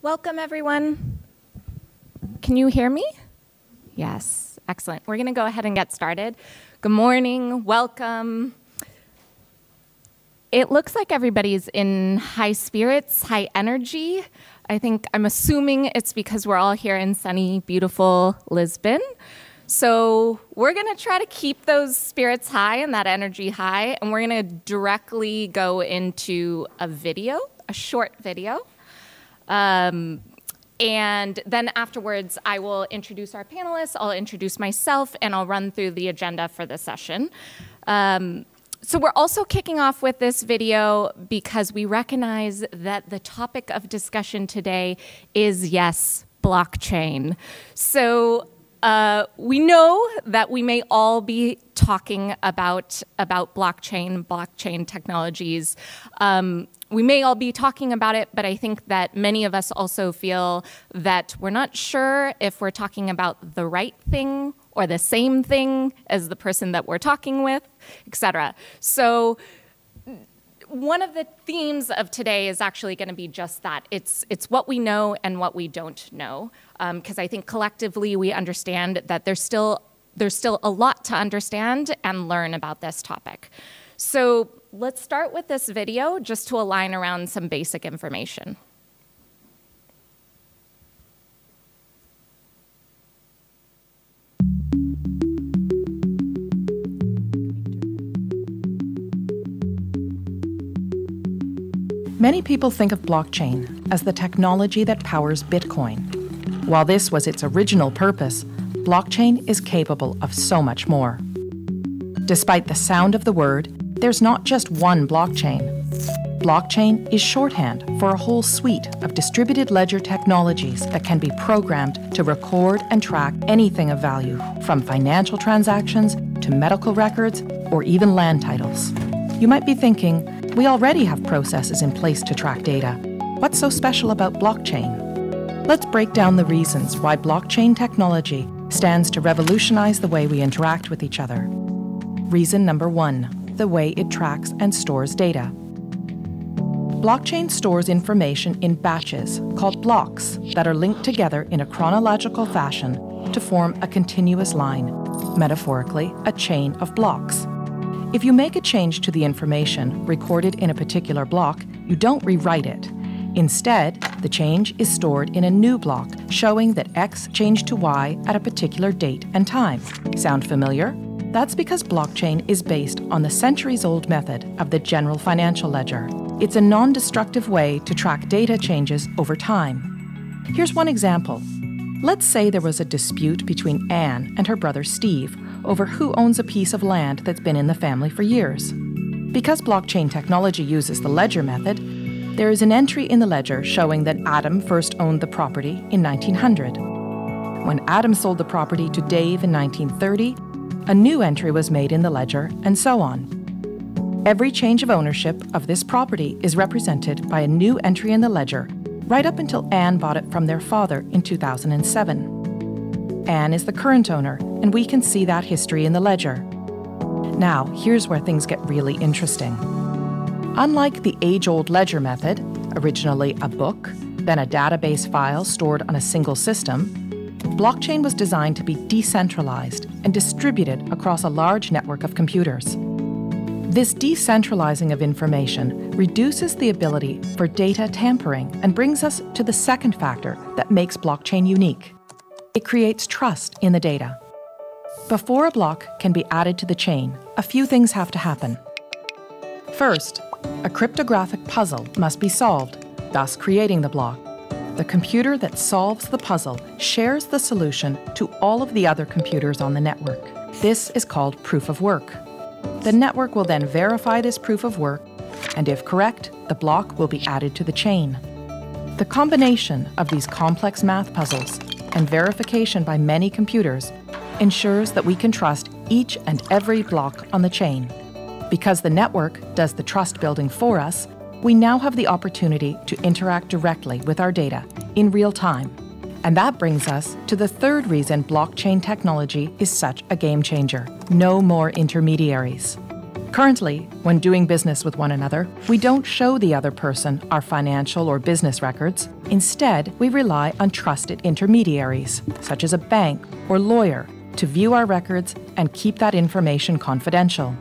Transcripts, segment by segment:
Welcome, everyone. Can you hear me? Yes, excellent. We're going to go ahead and get started. Good morning, welcome. It looks like everybody's in high spirits, high energy. I think I'm assuming it's because we're all here in sunny, beautiful Lisbon. So we're going to try to keep those spirits high and that energy high, and we're going to directly go into a video, a short video. Um, and then afterwards, I will introduce our panelists, I'll introduce myself, and I'll run through the agenda for the session. Um, so we're also kicking off with this video because we recognize that the topic of discussion today is, yes, blockchain. So uh, we know that we may all be talking about, about blockchain, blockchain technologies. Um, we may all be talking about it, but I think that many of us also feel that we're not sure if we're talking about the right thing or the same thing as the person that we're talking with, etc. So one of the themes of today is actually going to be just that. It's, it's what we know and what we don't know. Because um, I think collectively we understand that there's still, there's still a lot to understand and learn about this topic. So let's start with this video just to align around some basic information. Many people think of blockchain as the technology that powers Bitcoin. While this was its original purpose, blockchain is capable of so much more. Despite the sound of the word, there's not just one blockchain. Blockchain is shorthand for a whole suite of distributed ledger technologies that can be programmed to record and track anything of value, from financial transactions to medical records or even land titles. You might be thinking, we already have processes in place to track data. What's so special about blockchain? Let's break down the reasons why blockchain technology stands to revolutionize the way we interact with each other. Reason number one the way it tracks and stores data. Blockchain stores information in batches, called blocks, that are linked together in a chronological fashion to form a continuous line, metaphorically, a chain of blocks. If you make a change to the information recorded in a particular block, you don't rewrite it. Instead, the change is stored in a new block showing that X changed to Y at a particular date and time. Sound familiar? That's because blockchain is based on the centuries old method of the general financial ledger. It's a non destructive way to track data changes over time. Here's one example. Let's say there was a dispute between Anne and her brother Steve over who owns a piece of land that's been in the family for years. Because blockchain technology uses the ledger method, there is an entry in the ledger showing that Adam first owned the property in 1900. When Adam sold the property to Dave in 1930, a new entry was made in the ledger, and so on. Every change of ownership of this property is represented by a new entry in the ledger, right up until Anne bought it from their father in 2007. Anne is the current owner, and we can see that history in the ledger. Now, here's where things get really interesting. Unlike the age old ledger method, originally a book, then a database file stored on a single system, blockchain was designed to be decentralized and distributed across a large network of computers. This decentralizing of information reduces the ability for data tampering and brings us to the second factor that makes blockchain unique it creates trust in the data. Before a block can be added to the chain, a few things have to happen. First, a cryptographic puzzle must be solved, thus creating the block. The computer that solves the puzzle shares the solution to all of the other computers on the network. This is called proof of work. The network will then verify this proof of work, and if correct, the block will be added to the chain. The combination of these complex math puzzles and verification by many computers ensures that we can trust each and every block on the chain. Because the network does the trust building for us, we now have the opportunity to interact directly with our data in real time. And that brings us to the third reason blockchain technology is such a game changer no more intermediaries. Currently, when doing business with one another, we don't show the other person our financial or business records. Instead, we rely on trusted intermediaries, such as a bank or lawyer, to view our records and keep that information confidential.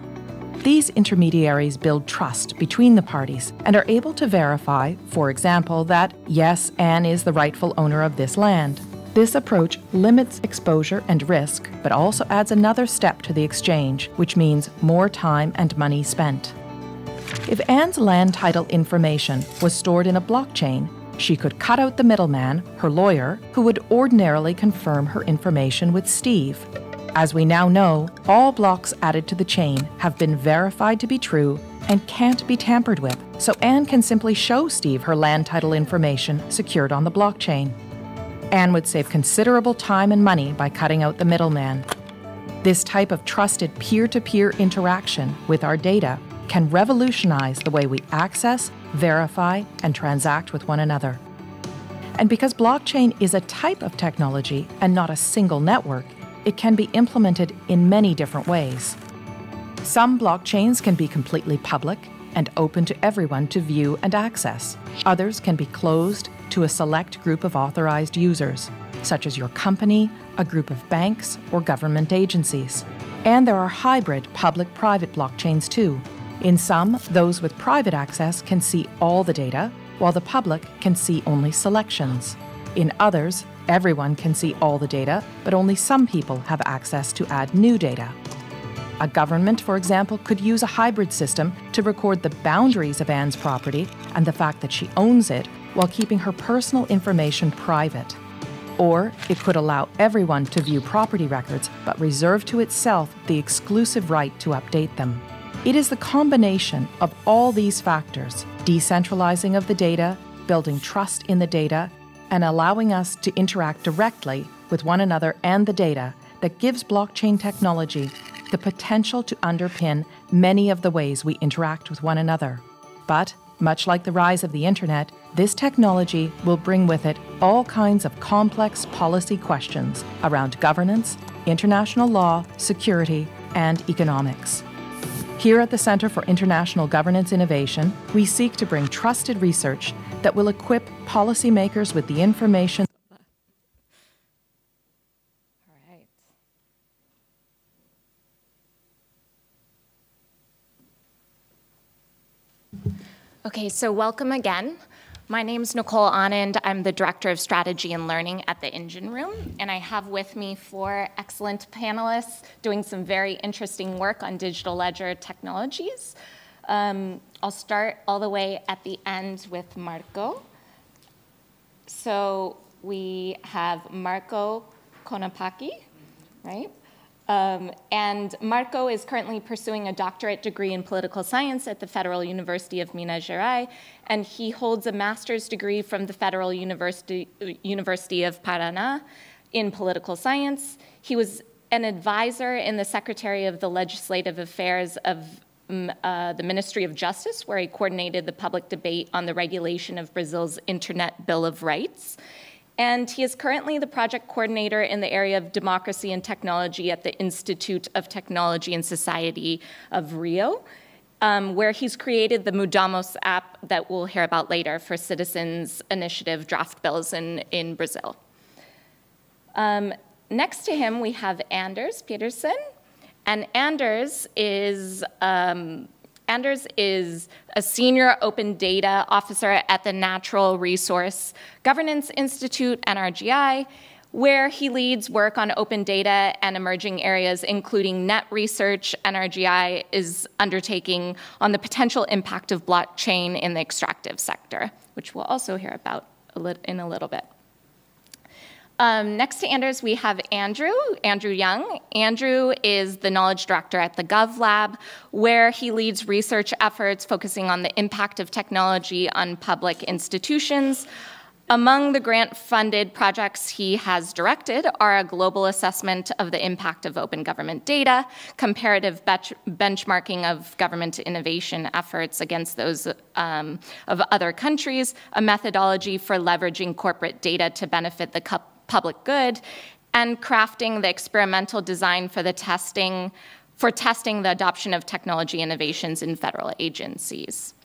These intermediaries build trust between the parties and are able to verify, for example, that yes, Anne is the rightful owner of this land. This approach limits exposure and risk, but also adds another step to the exchange, which means more time and money spent. If Anne's land title information was stored in a blockchain, she could cut out the middleman, her lawyer, who would ordinarily confirm her information with Steve. As we now know, all blocks added to the chain have been verified to be true and can't be tampered with, so Anne can simply show Steve her land title information secured on the blockchain. Anne would save considerable time and money by cutting out the middleman. This type of trusted peer to peer interaction with our data can revolutionize the way we access, verify, and transact with one another. And because blockchain is a type of technology and not a single network, it can be implemented in many different ways. Some blockchains can be completely public and open to everyone to view and access. Others can be closed to a select group of authorized users, such as your company, a group of banks, or government agencies. And there are hybrid public private blockchains too. In some, those with private access can see all the data, while the public can see only selections. In others, everyone can see all the data, but only some people have access to add new data. A government, for example, could use a hybrid system to record the boundaries of Anne's property and the fact that she owns it while keeping her personal information private. Or it could allow everyone to view property records but reserve to itself the exclusive right to update them. It is the combination of all these factors decentralizing of the data, building trust in the data, and allowing us to interact directly with one another and the data that gives blockchain technology the potential to underpin many of the ways we interact with one another. But, much like the rise of the internet, this technology will bring with it all kinds of complex policy questions around governance, international law, security, and economics. Here at the Centre for International Governance Innovation, we seek to bring trusted research that will equip policymakers with the information Okay, so welcome again. My name is Nicole Anand. I'm the Director of Strategy and Learning at the Engine Room, and I have with me four excellent panelists doing some very interesting work on digital ledger technologies. Um, I'll start all the way at the end with Marco. So we have Marco Konopacki, right? Um, and Marco is currently pursuing a doctorate degree in political science at the Federal University of Minas Gerais, and he holds a master's degree from the Federal University, University of Paraná in political science. He was an advisor in the Secretary of the Legislative Affairs of uh, the Ministry of Justice, where he coordinated the public debate on the regulation of Brazil's Internet Bill of Rights. And he is currently the project coordinator in the area of democracy and technology at the Institute of Technology and Society of Rio, um, where he's created the Mudamos app that we'll hear about later for citizens' initiative draft bills in, in Brazil. Um, next to him, we have Anders Pedersen. And Anders is um, Anders is a senior open data officer at the Natural Resource Governance Institute, NRGI, where he leads work on open data and emerging areas, including net research. NRGI is undertaking on the potential impact of blockchain in the extractive sector, which we'll also hear about in a little bit. Um, next to Anders, we have Andrew, Andrew Young. Andrew is the knowledge director at the GovLab, where he leads research efforts focusing on the impact of technology on public institutions. Among the grant funded projects he has directed are a global assessment of the impact of open government data, comparative benchmarking of government innovation efforts against those um, of other countries, a methodology for leveraging corporate data to benefit the public good, and crafting the experimental design for the testing for testing the adoption of technology innovations in federal agencies.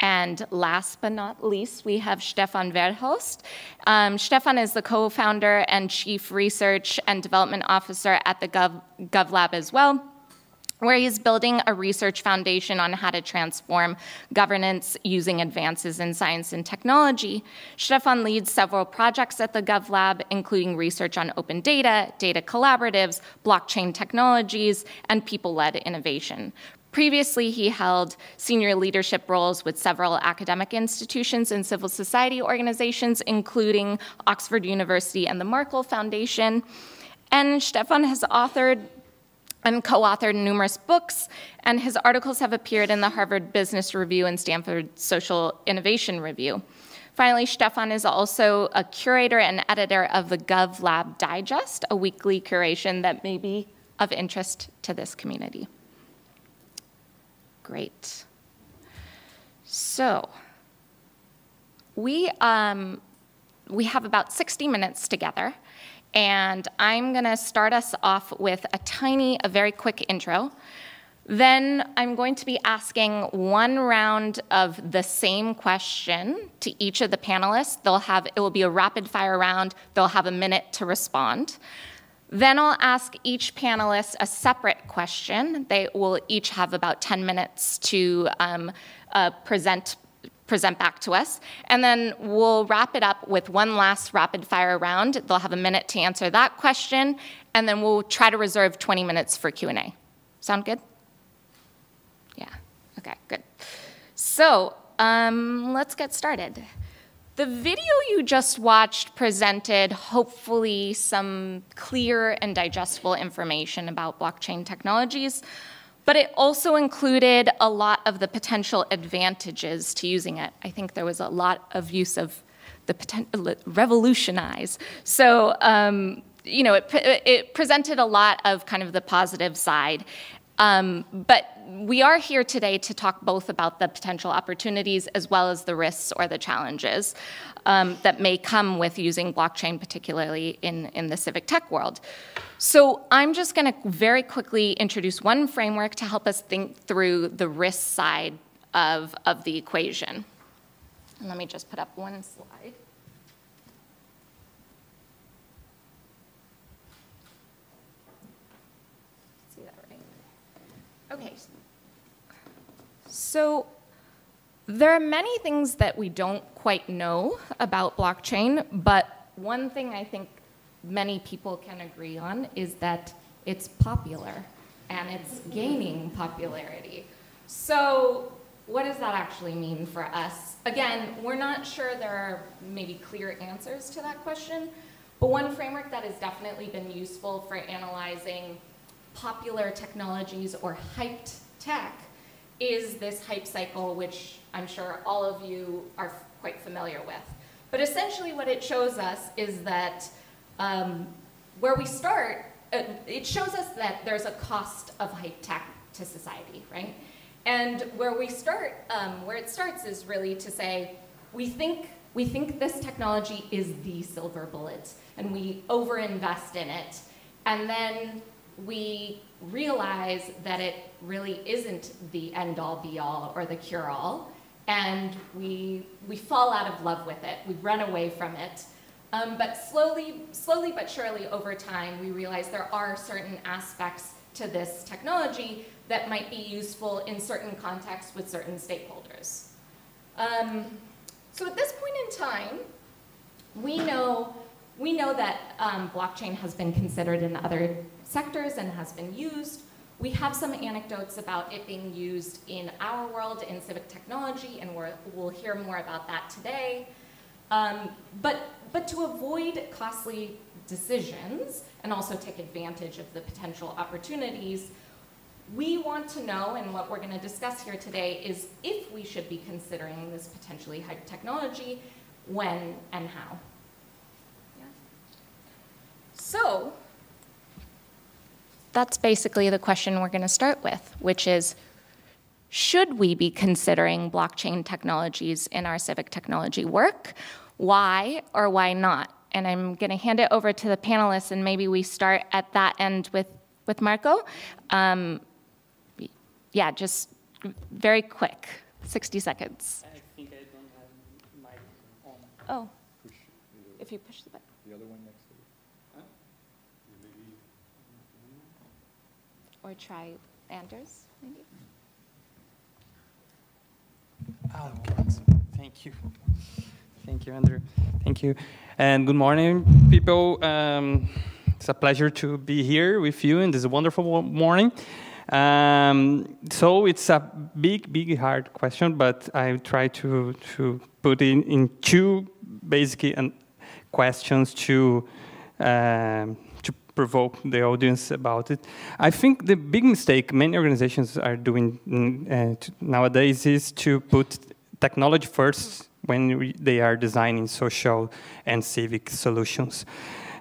And last but not least, we have Stefaan Verhulst. Um, Stefaan is the co-founder and chief research and development officer at the Gov, GovLab as well where he's building a research foundation on how to transform governance using advances in science and technology. Stefaan leads several projects at the GovLab, including research on open data, data collaboratives, blockchain technologies, and people-led innovation. Previously, he held senior leadership roles with several academic institutions and civil society organizations, including Oxford University and the Markle Foundation. And Stefaan has authored and co-authored numerous books, and his articles have appeared in the Harvard Business Review and Stanford Social Innovation Review. Finally, Stefaan is also a curator and editor of the GovLab Digest, a weekly curation that may be of interest to this community. Great. So, we, um, we have about 60 minutes together, and I'm gonna start us off with a tiny, a very quick intro. Then I'm going to be asking one round of the same question to each of the panelists. They'll have, it will be a rapid fire round. They'll have a minute to respond. Then I'll ask each panelist a separate question. They will each have about 10 minutes to um, uh, present present back to us. And then we'll wrap it up with one last rapid fire round. They'll have a minute to answer that question, and then we'll try to reserve 20 minutes for Q&A. Sound good? Yeah, okay, good. So um, let's get started. The video you just watched presented hopefully some clear and digestible information about blockchain technologies, but it also included a lot of the potential advantages to using it. I think there was a lot of use of the potential revolutionize. So, um, you know, it, it presented a lot of kind of the positive side. Um, but we are here today to talk both about the potential opportunities as well as the risks or the challenges um, that may come with using blockchain, particularly in, in the civic tech world. So I'm just going to very quickly introduce one framework to help us think through the risk side of, of the equation. And let me just put up one slide. Okay. So there are many things that we don't quite know about blockchain, but one thing I think many people can agree on is that it's popular and it's gaining popularity. So what does that actually mean for us? Again, we're not sure there are maybe clear answers to that question, but one framework that has definitely been useful for analyzing popular technologies or hyped tech is this hype cycle, which I'm sure all of you are quite familiar with. But essentially what it shows us is that um, where we start, uh, it shows us that there's a cost of hype tech to society, right? And where we start, um, where it starts is really to say, we think, we think this technology is the silver bullet, and we overinvest in it. And then we realize that it really isn't the end-all be-all or the cure-all, and we, we fall out of love with it. We run away from it. Um, but slowly, slowly but surely over time, we realize there are certain aspects to this technology that might be useful in certain contexts with certain stakeholders. Um, so at this point in time, we know, we know that um, blockchain has been considered in other sectors and has been used. We have some anecdotes about it being used in our world in civic technology, and we will hear more about that today. Um, but, but to avoid costly decisions and also take advantage of the potential opportunities, we want to know, and what we're going to discuss here today, is if we should be considering this potentially high technology, when and how. Yeah. So, that's basically the question we're going to start with, which is, should we be considering blockchain technologies in our civic technology work? Why or why not? And I'm going to hand it over to the panelists, and maybe we start at that end with with Marco. Um, yeah, just very quick, 60 seconds. I think I don't have my on. Oh, if you push the button. The other one next to it. Or try Anders, maybe. Oh. Thank you. Thank you, Andrew. Thank you. And good morning, people. Um, it's a pleasure to be here with you in this wonderful morning. Um, so it's a big, big, hard question, but I try to, to put in, in two basic uh, questions to um, to provoke the audience about it. I think the big mistake many organizations are doing mm, uh, nowadays is to put technology first when they are designing social and civic solutions.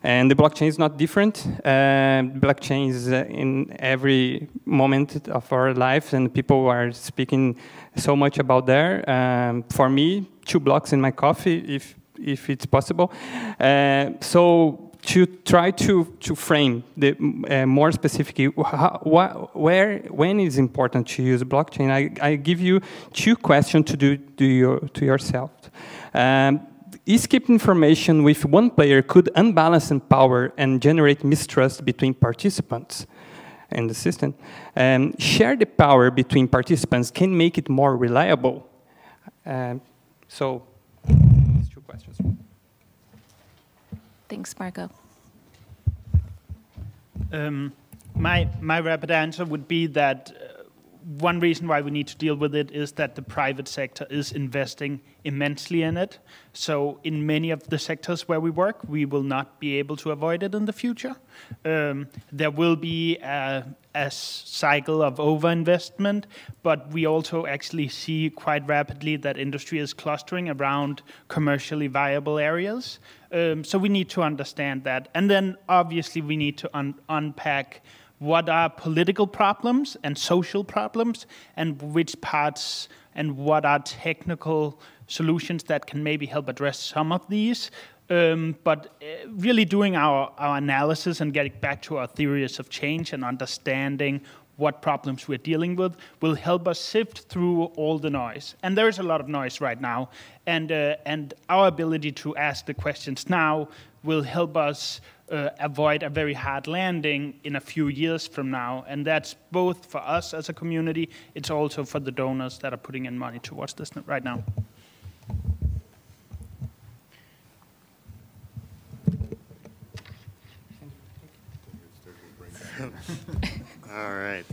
And the blockchain is not different. Uh, blockchain is uh, in every moment of our life, and people are speaking so much about there. Um, for me, two blocks in my coffee, if if it's possible. Uh, so to try to, to frame the uh, more specifically how, wh where when is important to use blockchain, I, I give you two questions to do, do your, to yourself. Um, keep information with one player could unbalance in power and generate mistrust between participants in the system. Um, share the power between participants can make it more reliable. Um, so questions. Thanks, Marco. Um, my, my rapid answer would be that uh, one reason why we need to deal with it is that the private sector is investing immensely in it. So in many of the sectors where we work, we will not be able to avoid it in the future. Um, there will be a, a cycle of overinvestment, but we also actually see quite rapidly that industry is clustering around commercially viable areas. Um, so we need to understand that. And then obviously we need to un unpack what are political problems and social problems and which parts and what are technical solutions that can maybe help address some of these. Um, but uh, really doing our, our analysis and getting back to our theories of change and understanding what problems we're dealing with will help us sift through all the noise. And there is a lot of noise right now. And, uh, and our ability to ask the questions now will help us uh, avoid a very hard landing in a few years from now. And that's both for us as a community, it's also for the donors that are putting in money towards this right now. All right.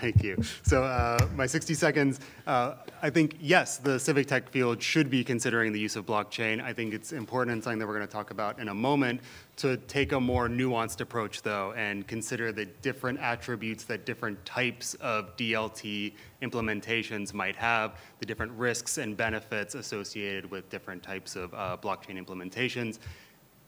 Thank you. So uh, my 60 seconds, uh, I think, yes, the civic tech field should be considering the use of blockchain. I think it's important and something that we're going to talk about in a moment to take a more nuanced approach, though, and consider the different attributes that different types of DLT implementations might have, the different risks and benefits associated with different types of uh, blockchain implementations,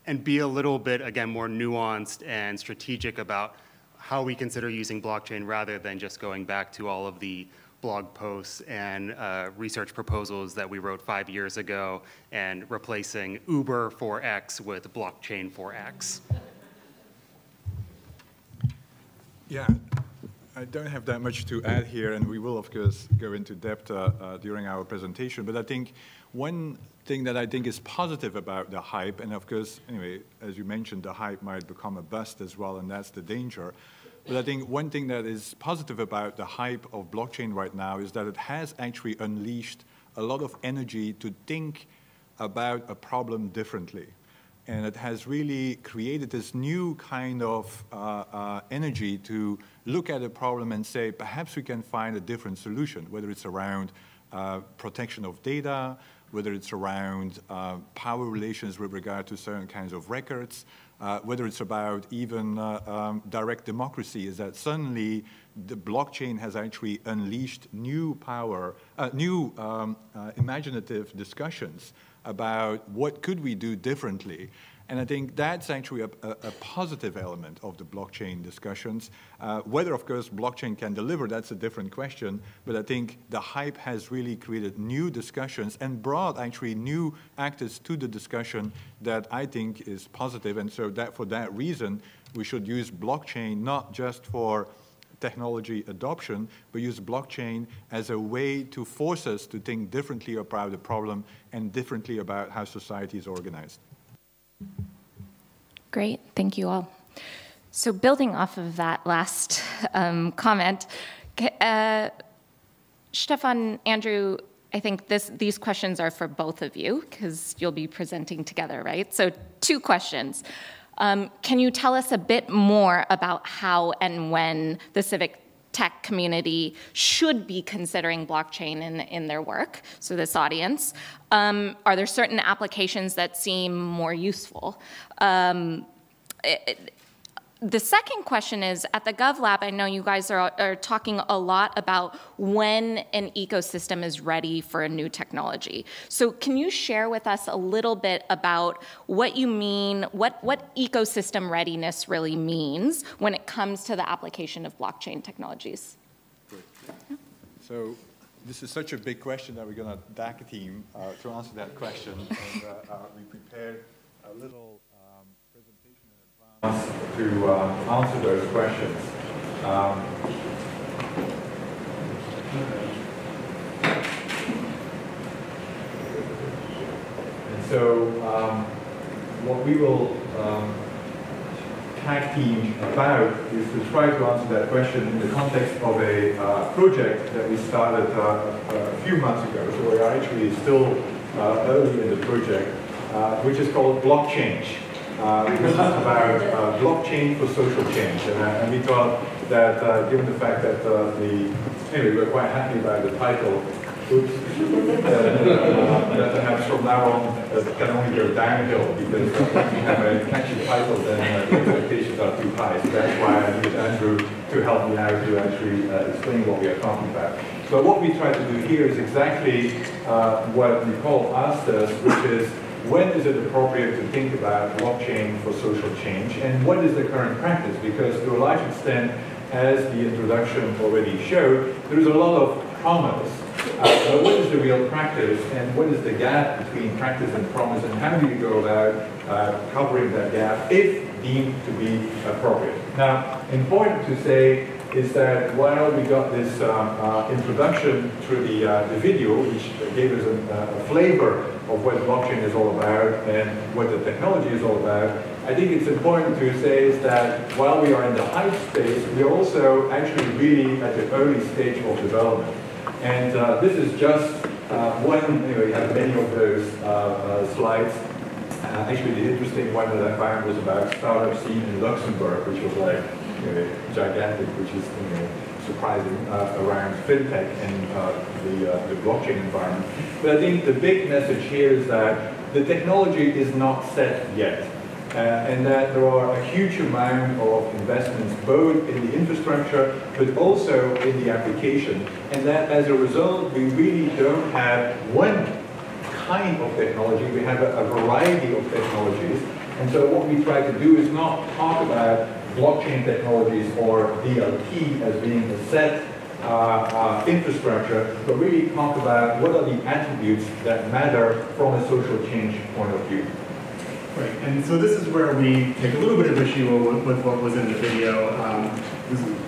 and be a little bit, again, more nuanced and strategic about how we consider using blockchain rather than just going back to all of the blog posts and uh, research proposals that we wrote five years ago and replacing Uber for X with blockchain for X. Yeah, I don't have that much to add here, and we will, of course, go into depth uh, uh, during our presentation. But I think one thing that I think is positive about the hype, and of course, anyway, as you mentioned, the hype might become a bust as well, and that's the danger. But I think one thing that is positive about the hype of blockchain right now is that it has actually unleashed a lot of energy to think about a problem differently. And it has really created this new kind of uh, uh, energy to look at a problem and say, perhaps we can find a different solution, whether it's around uh, protection of data, whether it's around uh, power relations with regard to certain kinds of records, uh, whether it's about even uh, um, direct democracy, is that suddenly the blockchain has actually unleashed new power, uh, new um, uh, imaginative discussions about what could we do differently. And I think that's actually a, a, a positive element of the blockchain discussions. Uh, whether, of course, blockchain can deliver, that's a different question. But I think the hype has really created new discussions and brought actually new actors to the discussion that I think is positive. And so that for that reason, we should use blockchain not just for technology adoption, but use blockchain as a way to force us to think differently about the problem and differently about how society is organized. Great, thank you all. So, building off of that last um, comment, uh, Stefaan, Andrew, I think this, these questions are for both of you because you'll be presenting together, right? So, two questions. Um, can you tell us a bit more about how and when the civic tech community should be considering blockchain in, in their work, so this audience? Um, are there certain applications that seem more useful? Um, it, the second question is at the GovLab, I know you guys are, are, talking a lot about when an ecosystem is ready for a new technology. So, can you share with us a little bit about what you mean, what, what ecosystem readiness really means when it comes to the application of blockchain technologies? So, this is such a big question that we're going to DAC a team uh, to answer that question. and uh, uh, we prepared a little to uh, answer those questions. Um, and so um, what we will um, tag team about is to try to answer that question in the context of a uh, project that we started uh, a few months ago. So we are actually still uh, early in the project, uh, which is called Blockchange because about uh, blockchain for social change. And, uh, and we thought that uh, given the fact that uh, the, anyway, we're quite happy about the title, oops, uh, that perhaps from now on it can only go downhill because if you have a catchy title then the expectations are too high. So that's why I need Andrew to help me out to actually explain what we are talking about. So what we try to do here is exactly what Nicole asked us, which is when is it appropriate to think about blockchain for social change, and what is the current practice? Because to a large extent, as the introduction already showed, there is a lot of promise. Uh, but what is the real practice, and what is the gap between practice and promise, and how do you go about uh, covering that gap if deemed to be appropriate? Now, important to say is that while we got this uh, uh, introduction through the, uh, the video, which gave us a, a, flavor of what blockchain is all about and what the technology is all about, I think it's important to say is that while we are in the hype space, we're also actually really at the early stage of development. And uh, this is just uh, one, you know, we have many of those uh, slides. actually, the interesting one that I found was about startup scene in Luxembourg, which was like, gigantic, which is you know, surprising uh, around fintech and uh, the, uh, the blockchain environment. But I think the big message here is that the technology is not set yet. Uh, and that there are a huge amount of investments both in the infrastructure but also in the application and that as a result we really don't have one kind of technology, we have a, a variety of technologies and so what we try to do is not talk about blockchain technologies or DLT as being the set uh, uh, infrastructure, but really talk about what are the attributes that matter from a social change point of view. Right, and so this is where we take a little bit of issue with, what was in the video. Um,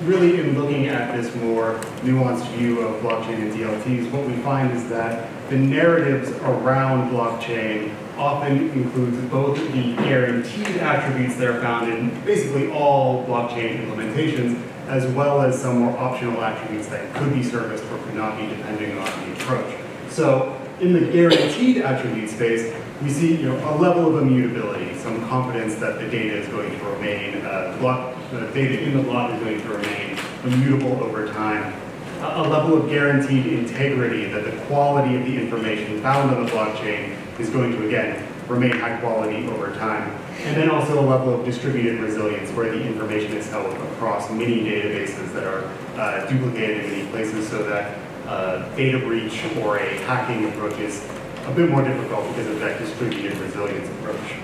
really in looking at this more nuanced view of blockchain and DLTs, what we find is that the narratives around blockchain often includes both the guaranteed attributes that are found in basically all blockchain implementations, as well as some more optional attributes that could be serviced or could not be depending on the approach. So in the guaranteed attribute space, we see you know, a level of immutability, some confidence that the data is going to remain, uh, block, data in the block is going to remain immutable over time, a level of guaranteed integrity that the quality of the information found on the blockchain is going to, again, remain high quality over time. And then also a level of distributed resilience where the information is held across many databases that are uh, duplicated in many places so that uh, data breach or a hacking approach is a bit more difficult because of that distributed resilience approach.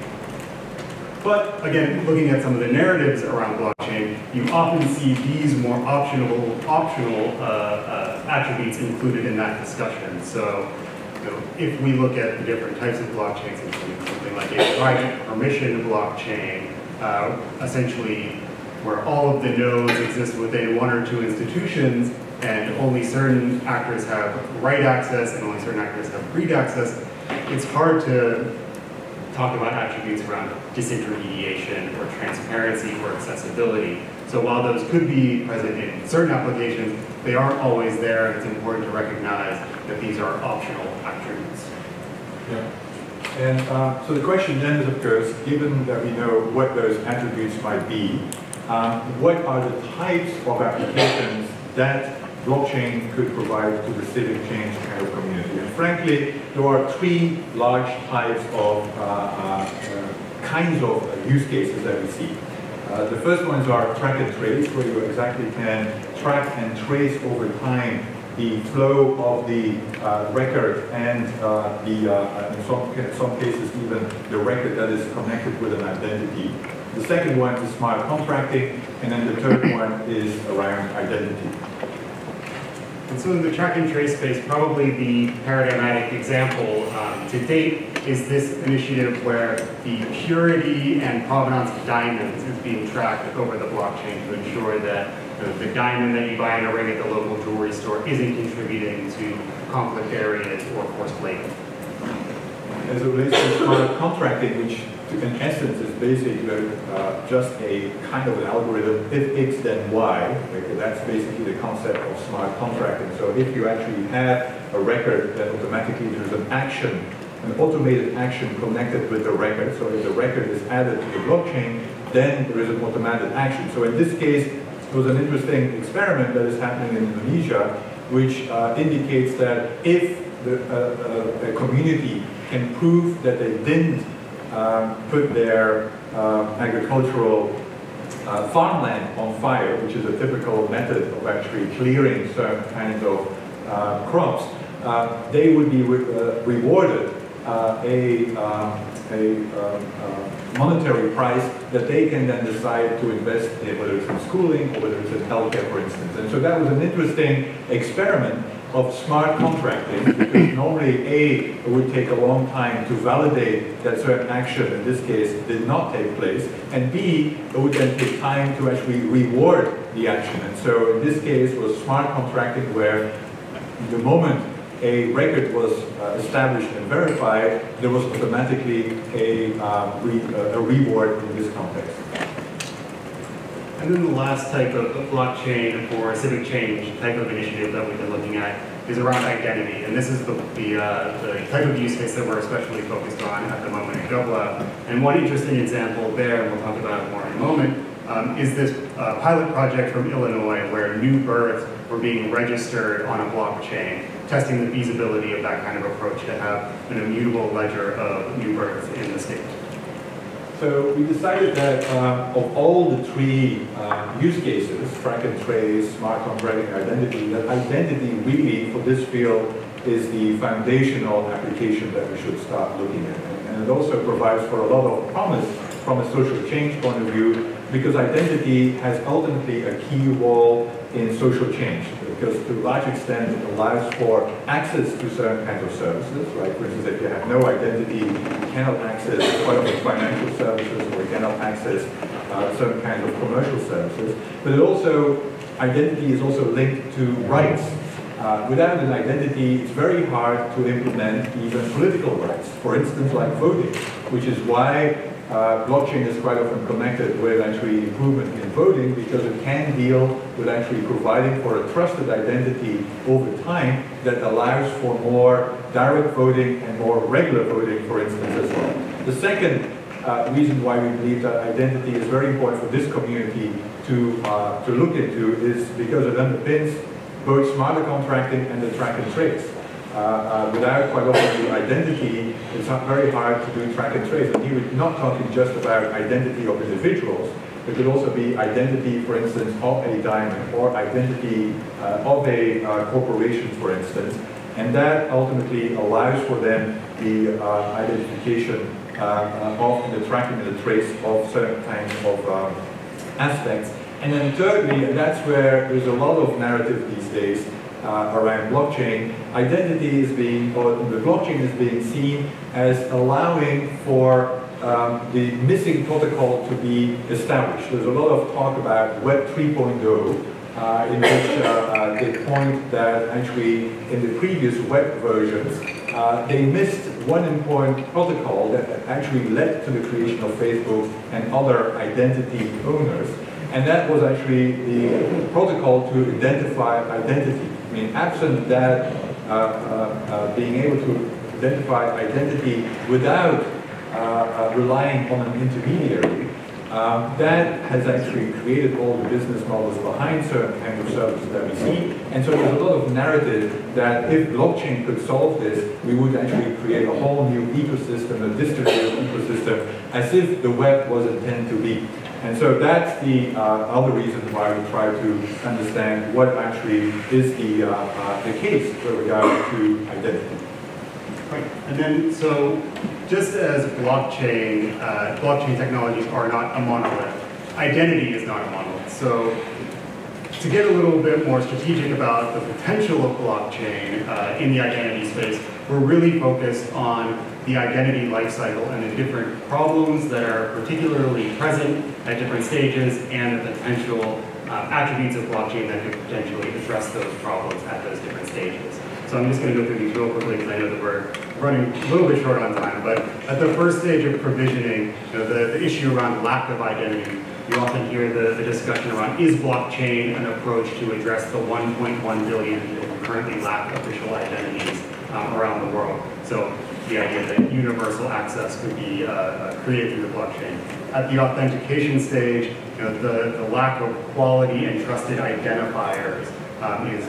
But again, looking at some of the narratives around blockchain, you often see these more optional, optional uh, uh, attributes included in that discussion. So you know, if we look at the different types of blockchains, including something like a private permission blockchain, uh, essentially where all of the nodes exist within one or two institutions, and only certain actors have write access and only certain actors have read access, it's hard to talk about attributes around disintermediation or transparency or accessibility. So while those could be present in certain applications, they aren't always there, it's important to recognize that these are optional attributes. Yeah. And uh, so the question then is, of course, given that we know what those attributes might be, um, what are the types of applications that blockchain could provide to the civic change kind of community. And frankly, there are three large types of uh, uh, kinds of use cases that we see. Uh, the first ones are track and trace, where you exactly can track and trace over time the flow of the uh, record and uh, the, uh, in some, in some cases even the record that is connected with an identity. The second one is smart contracting, and then the third one is around identity. And so in the track and trace space, probably the paradigmatic example um, to date is this initiative where the purity and provenance of diamonds is being tracked over the blockchain to ensure that the, diamond that you buy in a ring at the local jewelry store isn't contributing to conflict areas or forced labor. As it relates to smart contracting, which in essence is basically uh, just a kind of an algorithm, if X then Y, that's basically the concept of smart contracting. So if you actually have a record, then automatically there's an action, an automated action connected with the record. So if the record is added to the blockchain, then there is an automated action. So in this case, it was an interesting experiment that is happening in Indonesia, which uh, indicates that if the, uh, uh community can prove that they didn't um, put their uh, agricultural uh, farmland on fire, which is a typical method of actually clearing certain kinds of uh, crops, uh, they would be re uh, rewarded a, um, a um, monetary price that they can then decide to invest in, whether it's in schooling or whether it's in healthcare, for instance. And so that was an interesting experiment of smart contracting, because normally A, would take a long time to validate that certain action, in this case, did not take place, and B, it would then take time to actually reward the action. And so in this case was smart contracting where the moment a record was uh, established and verified, there was automatically a, uh, re a reward in this context. And then the last type of blockchain or civic change type of initiative that we've been looking at is around identity. And this is the, the, uh, the type of use case that we're especially focused on at the moment in GovLab. And one interesting example there, and we'll talk about it more in a moment, um, is this uh, pilot project from Illinois where new births were being registered on a blockchain, testing the feasibility of that kind of approach to have an immutable ledger of new births in the state. So we decided that uh, of all the three uh, use cases, track and trace, smart contracting, identity, that identity really for this field is the foundational application that we should start looking at. And it also provides for a lot of promise from a social change point of view because identity has ultimately a key role in social change because to a large extent it allows for access to certain kinds of services, right? For instance, if you have no identity, you cannot access financial services or you cannot access uh, certain kinds of commercial services. But it also, identity is also linked to rights. Uh, without an identity, it's very hard to implement even political rights. For instance, like voting, which is why uh, blockchain is quite often connected with actually improvement in voting because it can deal with actually providing for a trusted identity over time that allows for more direct voting and more regular voting, for instance, as well. The second uh, reason why we believe that identity is very important for this community to, uh, to look into is because it underpins both smarter contracting and the track and trace. Uh, uh, without quite often identity, it's not very hard to do track and trace. And here we're not talking just about identity of individuals, it could also be identity, for instance, of a diamond or identity uh, of a uh, corporation, for instance. And that ultimately allows for them the uh, identification uh, uh, of the tracking and the trace of certain kinds of um, aspects. And then thirdly, and that's where there's a lot of narrative these days uh, around blockchain, identity is being, or the blockchain is being seen as allowing for um, the missing protocol to be established. There's a lot of talk about Web 3.0, uh, in which uh, uh, they point that actually in the previous web versions, uh, they missed one important protocol that actually led to the creation of Facebook and other identity owners. And that was actually the protocol to identify identity. I mean, absent that uh, uh, being able to identify identity without relying on an intermediary, um, that has actually created all the business models behind certain kinds of services that we see. And so there's a lot of narrative that if blockchain could solve this, we would actually create a whole new ecosystem, a distributed ecosystem, as if the web was intended to be. And so that's the uh, other reason why we try to understand what actually is the, uh, uh, the case with regard to identity. Right. And then, so just as blockchain, uh, blockchain technologies are not a monolith, identity is not a monolith. So to get a little bit more strategic about the potential of blockchain uh, in the identity space, we're really focused on the identity lifecycle and the different problems that are particularly present at different stages and the potential uh, attributes of blockchain that could potentially address those problems at those different stages. So I'm just going to go through these real quickly because I know that we're running a little bit short on time. But at the first stage of provisioning, you know, the, the issue around lack of identity, you often hear the, the discussion around is blockchain an approach to address the 1.1 billion currently lack official identities um, around the world. So the idea that universal access could be uh, uh created through the blockchain. At the authentication stage, you know, the, the lack of quality and trusted identifiers um, is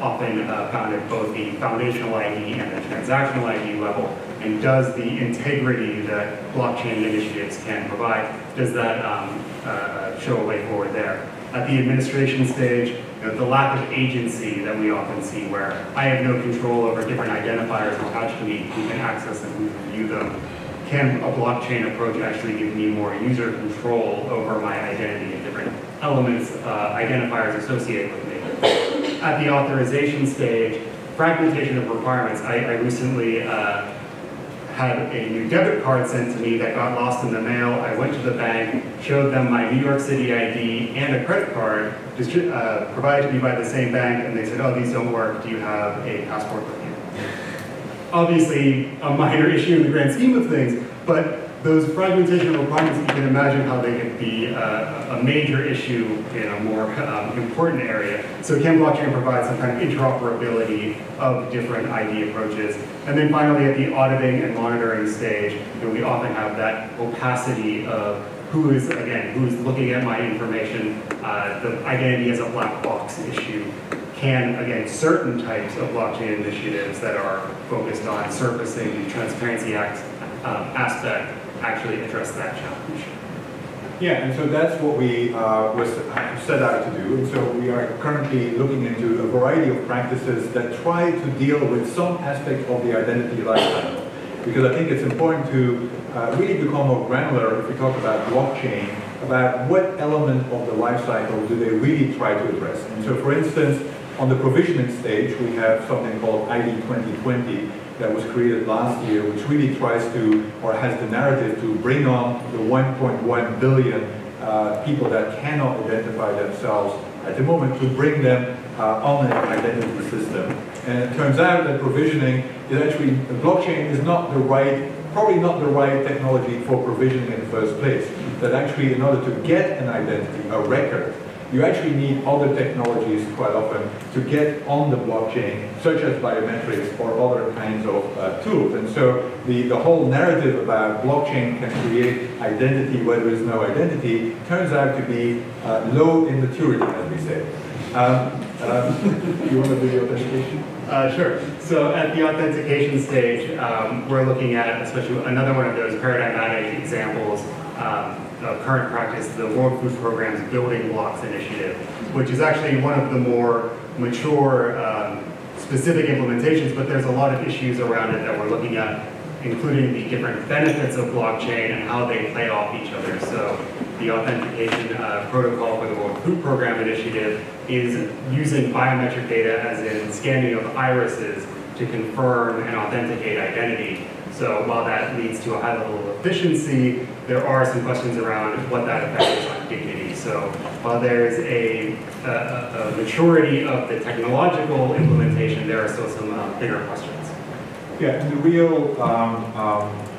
often uh, found at both the foundational ID and the transactional ID level, and does the integrity that blockchain initiatives can provide, does that um, uh, show a way forward there? At the administration stage, you know, the lack of agency that we often see where I have no control over different identifiers attached to me who can access them, who can view them. Can a blockchain approach actually give me more user control over my identity and different elements, uh, identifiers associated with me? At the authorization stage, fragmentation of requirements. I, I recently uh, had a new debit card sent to me that got lost in the mail. I went to the bank, showed them my New York City ID and a credit card uh, provided to me by the same bank, and they said, oh, these don't work. Do you have a passport with you? Obviously, a minor issue in the grand scheme of things, but those fragmentation requirements, you can imagine how they could be a, a major issue in a more um, important area. So can blockchain provide some kind of interoperability of different ID approaches? And then finally, at the auditing and monitoring stage, you know, we often have that opacity of who is, again, who's looking at my information, uh, the identity as a black box issue. Can, again, certain types of blockchain initiatives that are focused on surfacing the Transparency Act um, aspect actually address that challenge. Yeah, and so that's what we uh, was set out to do. And so we are currently looking into a variety of practices that try to deal with some aspect of the identity lifecycle. Because I think it's important to uh, really become more granular if we talk about blockchain, about what element of the lifecycle do they really try to address. And so for instance, on the provisioning stage, we have something called ID 2020, that was created last year, which really tries to, or has the narrative to bring on the 1.1 billion uh, people that cannot identify themselves at the moment, to bring them uh, on an identity system. And it turns out that provisioning is actually, the blockchain is not the right, probably not the right technology for provisioning in the first place. That actually, in order to get an identity, a record, you actually need other technologies quite often to get on the blockchain, such as biometrics or other kinds of uh, tools. And so the, the whole narrative about blockchain can create identity where there is no identity turns out to be uh, low in maturity, as we say. Um, um, you want to do the authentication? Uh, sure. So at the authentication stage, um, we're looking at, especially another one of those paradigmatic examples, um, uh, current practice, the World Food Program's Building Blocks Initiative, which is actually one of the more mature um, specific implementations, but there's a lot of issues around it that we're looking at. including the different benefits of blockchain and how they play off each other. So the authentication uh, protocol for the World Food Program Initiative is using biometric data, as in scanning of irises, to confirm and authenticate identity. So while that leads to a high level of efficiency, there are some questions around what that effect is on dignity. So while there is a, a, a maturity of the technological implementation, there are still some uh, bigger questions. Yeah, and the real um, um,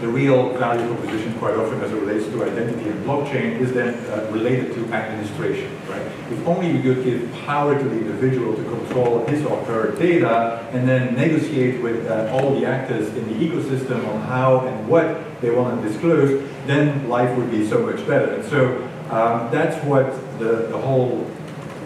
the real value proposition quite often as it relates to identity and blockchain is then uh, related to administration, right? If only we could give power to the individual to control his or her data and then negotiate with uh, all the actors in the ecosystem on how and what they want to disclose, then life would be so much better. And so um, that's what the, the whole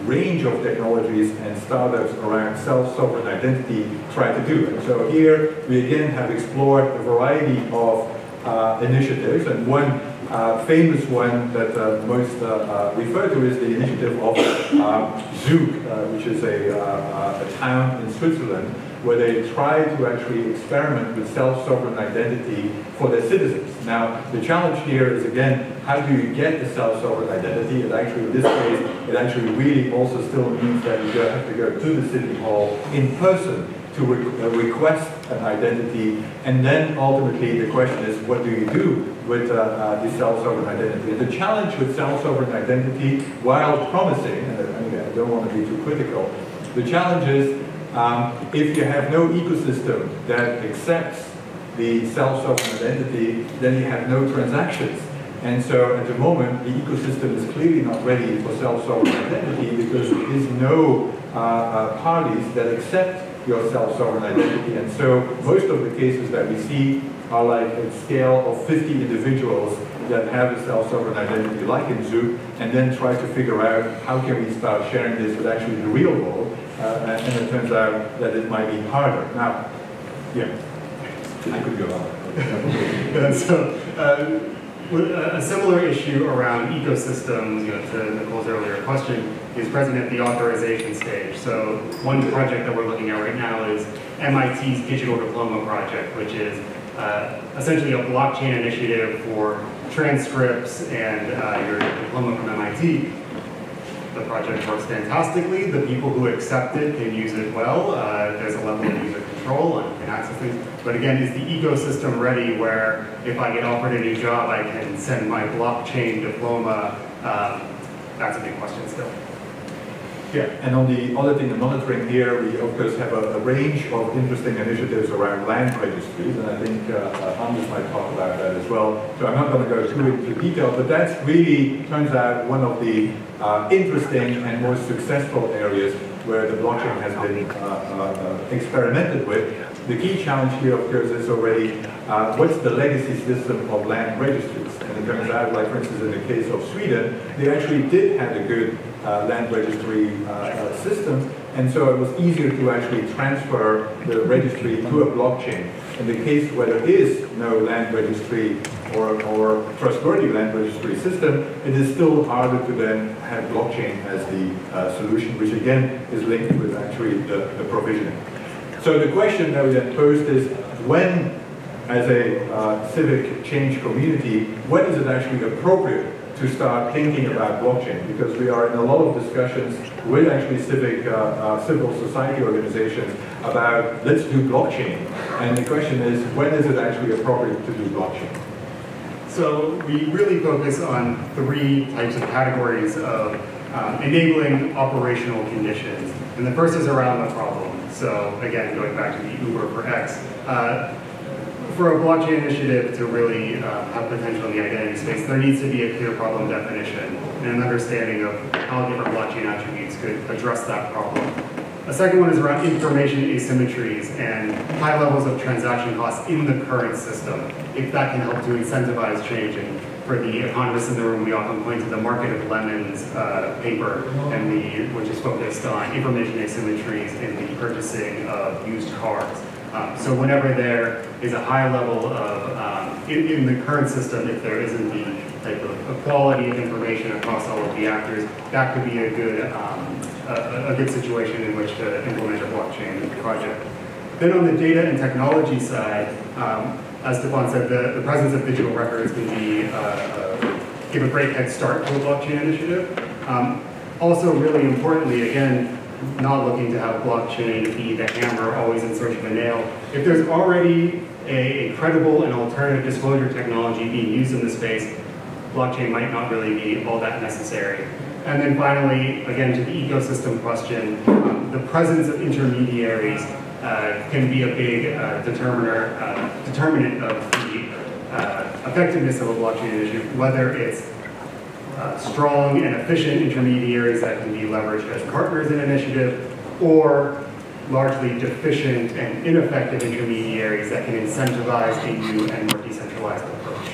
range of technologies and startups around self-sovereign identity try to do. And so here we again have explored a variety of uh, initiatives and one uh, famous one that uh, most uh, uh, refer to is the initiative of um, Zug, uh, which is a, a town in Switzerland where they try to actually experiment with self-sovereign identity for their citizens. Now, the challenge here is, again, how do you get the self-sovereign identity? And actually, in this case, it actually really also still means that you have to go to the city hall in person to re uh, request an identity, and then ultimately the question is, what do you do with uh, uh, the self-sovereign identity? The challenge with self-sovereign identity, while promising, and I don't want to be too critical, the challenge is um, if you have no ecosystem that accepts the self-sovereign identity, then you have no transactions. And so at the moment, the ecosystem is clearly not ready for self-sovereign identity because there is no uh, uh, parties that accept your self-sovereign identity. And so most of the cases that we see are like a scale of 50 individuals that have a self-sovereign identity like in Zug, and then try to figure out how can we start sharing this with actually the real world and it turns out that it might be harder. Now, yeah, I could go on. so, uh, a similar issue around ecosystems, you know, to Nicole's earlier question, is present at the authorization stage. So one project that we're looking at right now is MIT's Digital Diploma Project, which is uh, essentially a blockchain initiative for transcripts and uh, your diploma from MIT the project works fantastically. The people who accept it can use it well. Uh, there's a level of user control and can access things. But again, is the ecosystem ready where if I get offered a new job, I can send my blockchain diploma? Um, that's a big question still. Yeah, and on the auditing and monitoring here, we of course have a, a range of interesting initiatives around land registries, and I think uh, uh, Anders might talk about that as well. So I'm not going to go through into detail, but that's really, turns out, one of the uh, interesting and most successful areas where the blockchain has been uh, uh, experimented with. The key challenge here, of course, is already uh, what's the legacy system of land registries? And it turns out, like for instance, in the case of Sweden, they actually did have a good uh, land registry uh, uh, system, and so it was easier to actually transfer the registry to a blockchain. In the case where there is no land registry or, or trustworthy land registry system, it is still harder to then have blockchain as the uh, solution, which again is linked with actually the, the provisioning. So the question that we then posed is, when, as a uh, civic change community, when is it actually appropriate to start thinking about blockchain? Because we are in a lot of discussions with actually civic, uh, uh, civil society organizations about let's do blockchain. And the question is, when is it actually appropriate to do blockchain? So we really focus on three types of categories of um, enabling operational conditions. And the first is around the problem. So again, going back to the Uber for X, uh, for a blockchain initiative to really uh, have potential in the identity space, there needs to be a clear problem definition and an understanding of how different blockchain attributes could address that problem. A second one is around information asymmetries and high levels of transaction costs in the current system, if that can help to incentivize change. And for the economists in the room, we often point to the Market of Lemons uh, paper, and the, which is focused on information asymmetries in the purchasing of used cars. Um, so whenever there is a high level of, um, in, in, the current system, if there isn't the type of equality of information across all of the actors, that could be a good, um, a, a, good situation in which to implement a blockchain project. then on the data and technology side, um, as Stefaan said, the, the presence of digital records can be uh, uh, give a great head start to a blockchain initiative. Um, also, really importantly, again, not looking to have blockchain be the hammer always in search of a nail. If there's already a, credible and alternative disclosure technology being used in the space, blockchain might not really be all that necessary. And then finally, again, to the ecosystem question, um, the presence of intermediaries can be a big uh, determiner, uh, determinant of the uh, effectiveness of a blockchain initiative, whether it's uh, strong and efficient intermediaries that can be leveraged as partners in initiative, or largely deficient and ineffective intermediaries that can incentivize a new and more decentralized approach.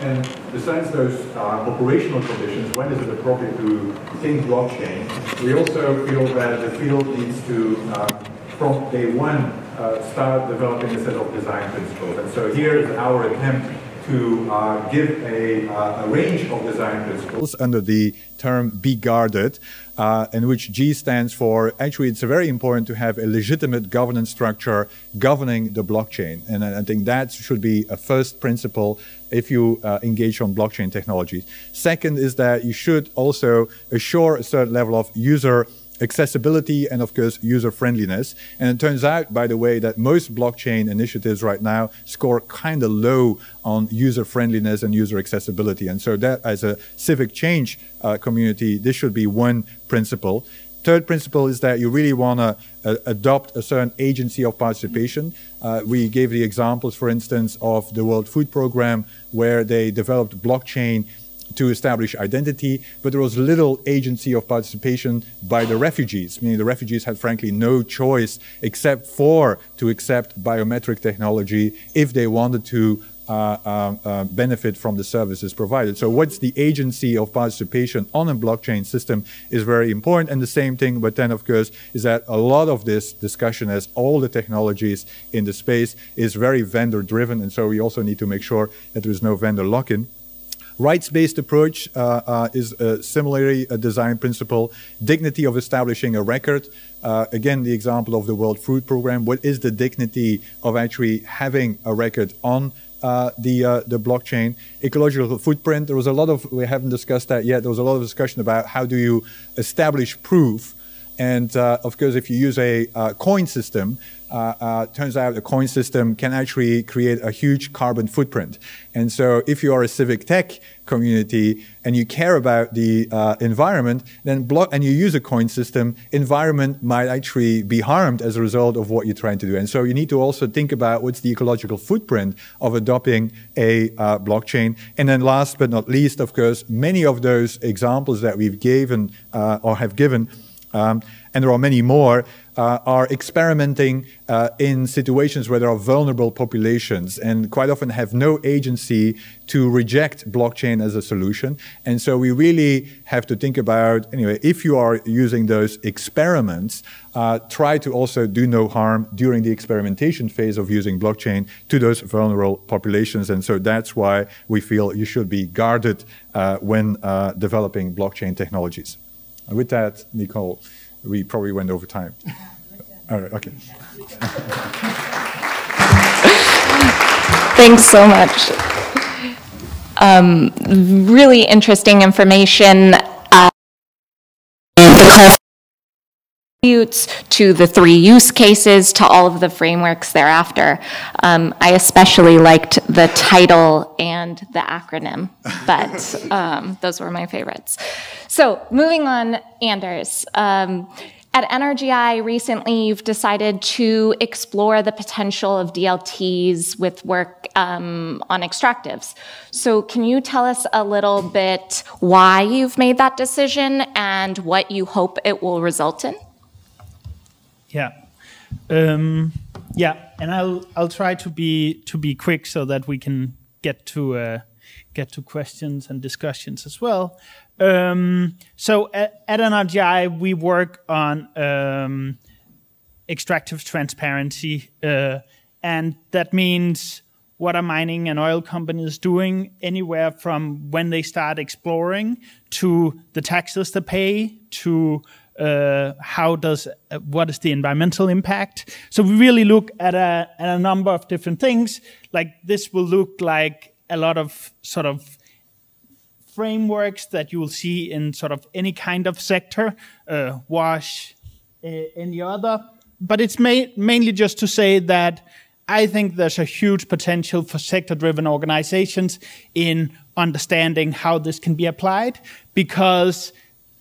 And besides those uh, operational conditions, when is it appropriate to think blockchain? We also feel that the field needs to, uh, from day one, uh, start developing a set of design principles. And so here is our attempt to uh, give a, uh, a, range of design principles under the term be guarded, uh, in which G stands for actually it's very important to have a legitimate governance structure governing the blockchain. And I think that should be a first principle if you uh, engage on blockchain technologies. Second is that you should also assure a certain level of user accessibility and of course user friendliness. And it turns out, by the way, that most blockchain initiatives right now score kind of low on user friendliness and user accessibility. And so that as a civic change uh, community, this should be one principle. Third principle is that you really want to uh, adopt a certain agency of participation. Uh, we gave the examples, for instance, of the World Food Program, where they developed blockchain to establish identity, but there was little agency of participation by the refugees, meaning the refugees had frankly no choice except for to accept biometric technology if they wanted to uh, uh, uh, benefit from the services provided. So what's the agency of participation on a blockchain system is very important. And the same thing, but then of course, is that a lot of this discussion as all the technologies in the space is very vendor driven. And so we also need to make sure that there is no vendor lock-in. Rights-based approach uh, uh, is uh, similarly a design principle. Dignity of establishing a record. Again, the example of the World Food Program. What is the dignity of actually having a record on uh, the uh, the blockchain ecological footprint? There was a lot of we haven't discussed that yet. There was a lot of discussion about how do you establish proof and uh, of course, if you use a coin system, uh, uh, turns out a coin system can actually create a huge carbon footprint. And so if you are a civic tech community and you care about the uh, environment, then block and you use a coin system, environment might actually be harmed as a result of what you're trying to do. And so you need to also think about what's the ecological footprint of adopting a uh, blockchain. And then last but not least, of course, many of those examples that we've given uh, or have given um, and there are many more, uh, are experimenting uh, in situations where there are vulnerable populations and quite often have no agency to reject blockchain as a solution. And so we really have to think about, anyway, if you are using those experiments, uh, try to also do no harm during the experimentation phase of using blockchain to those vulnerable populations. And so that's why we feel you should be guarded uh, when uh, developing blockchain technologies. And with that, Nicole, we probably went over time. All right, okay. Thanks so much. Um, really interesting information. Uh, to the three use cases to all of the frameworks thereafter. Um, I especially liked the title and the acronym, but um, those were my favorites. So moving on, Anders. Um, at NRGI recently, you've decided to explore the potential of DLTs with work um, on extractives. So, can you tell us a little bit why you've made that decision and what you hope it will result in? Yeah. Um, yeah, and I'll I'll try to be to be quick so that we can get to uh, get to questions and discussions as well. Um, so at, at NRGI, we work on um, extractive transparency, uh, and that means what are mining and oil companies doing anywhere from when they start exploring to the taxes they pay to uh, how does uh, what is the environmental impact? So we really look at a, at a number of different things. Like this will look like a lot of sort of frameworks that you will see in sort of any kind of sector, uh, WASH, uh, any other. But it's ma mainly just to say that I think there's a huge potential for sector-driven organizations in understanding how this can be applied because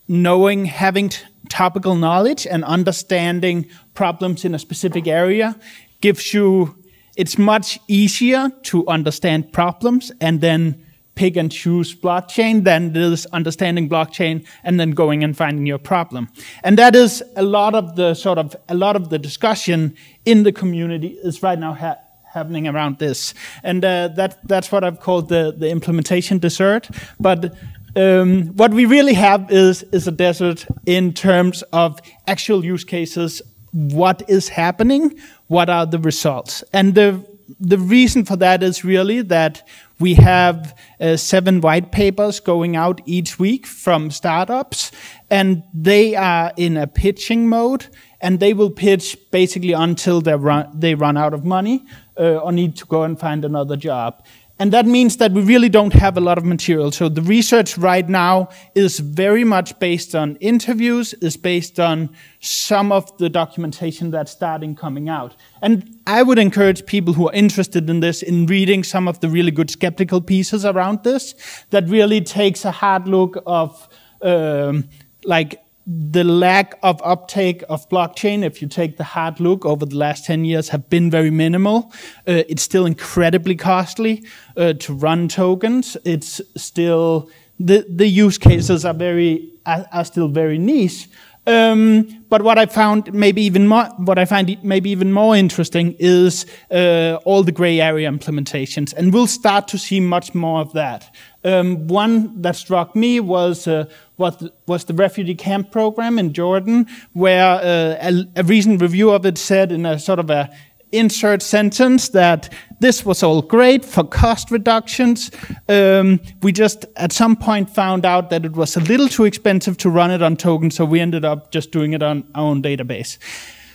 knowing, having topical knowledge and understanding problems in a specific area gives you, it's much easier to understand problems and then pick and choose blockchain than it is understanding blockchain and then going and finding your problem. And that is a lot of the sort of, a lot of the discussion in the community is right now ha happening around this. And uh, that, that's what I've called the, the implementation dessert. But um, what we really have is, is a desert in terms of actual use cases. What is happening? What are the results? And the, the reason for that is really that we have uh, seven white papers going out each week from startups, and they are in a pitching mode, and they will pitch basically until they run, they run out of money uh, or need to go and find another job. And that means that we really don't have a lot of material. So the research right now is very much based on interviews, is based on some of the documentation that's starting coming out. And I would encourage people who are interested in this in reading some of the really good skeptical pieces around this that really takes a hard look of um, like the lack of uptake of blockchain, if you take the hard look over the last 10 years, have been very minimal. Uh, it's still incredibly costly uh, to run tokens. It's still, the, the use cases are very, are, are still very niche. Um, but what I found maybe even more, what I find maybe even more interesting is uh, all the gray area implementations, and we'll start to see much more of that. Um, one that struck me was uh, what was the refugee camp program in Jordan, where uh, a, a, recent review of it said in a sort of a insert sentence that this was all great for cost reductions. Um, we just at some point found out that it was a little too expensive to run it on tokens, so we ended up just doing it on our own database.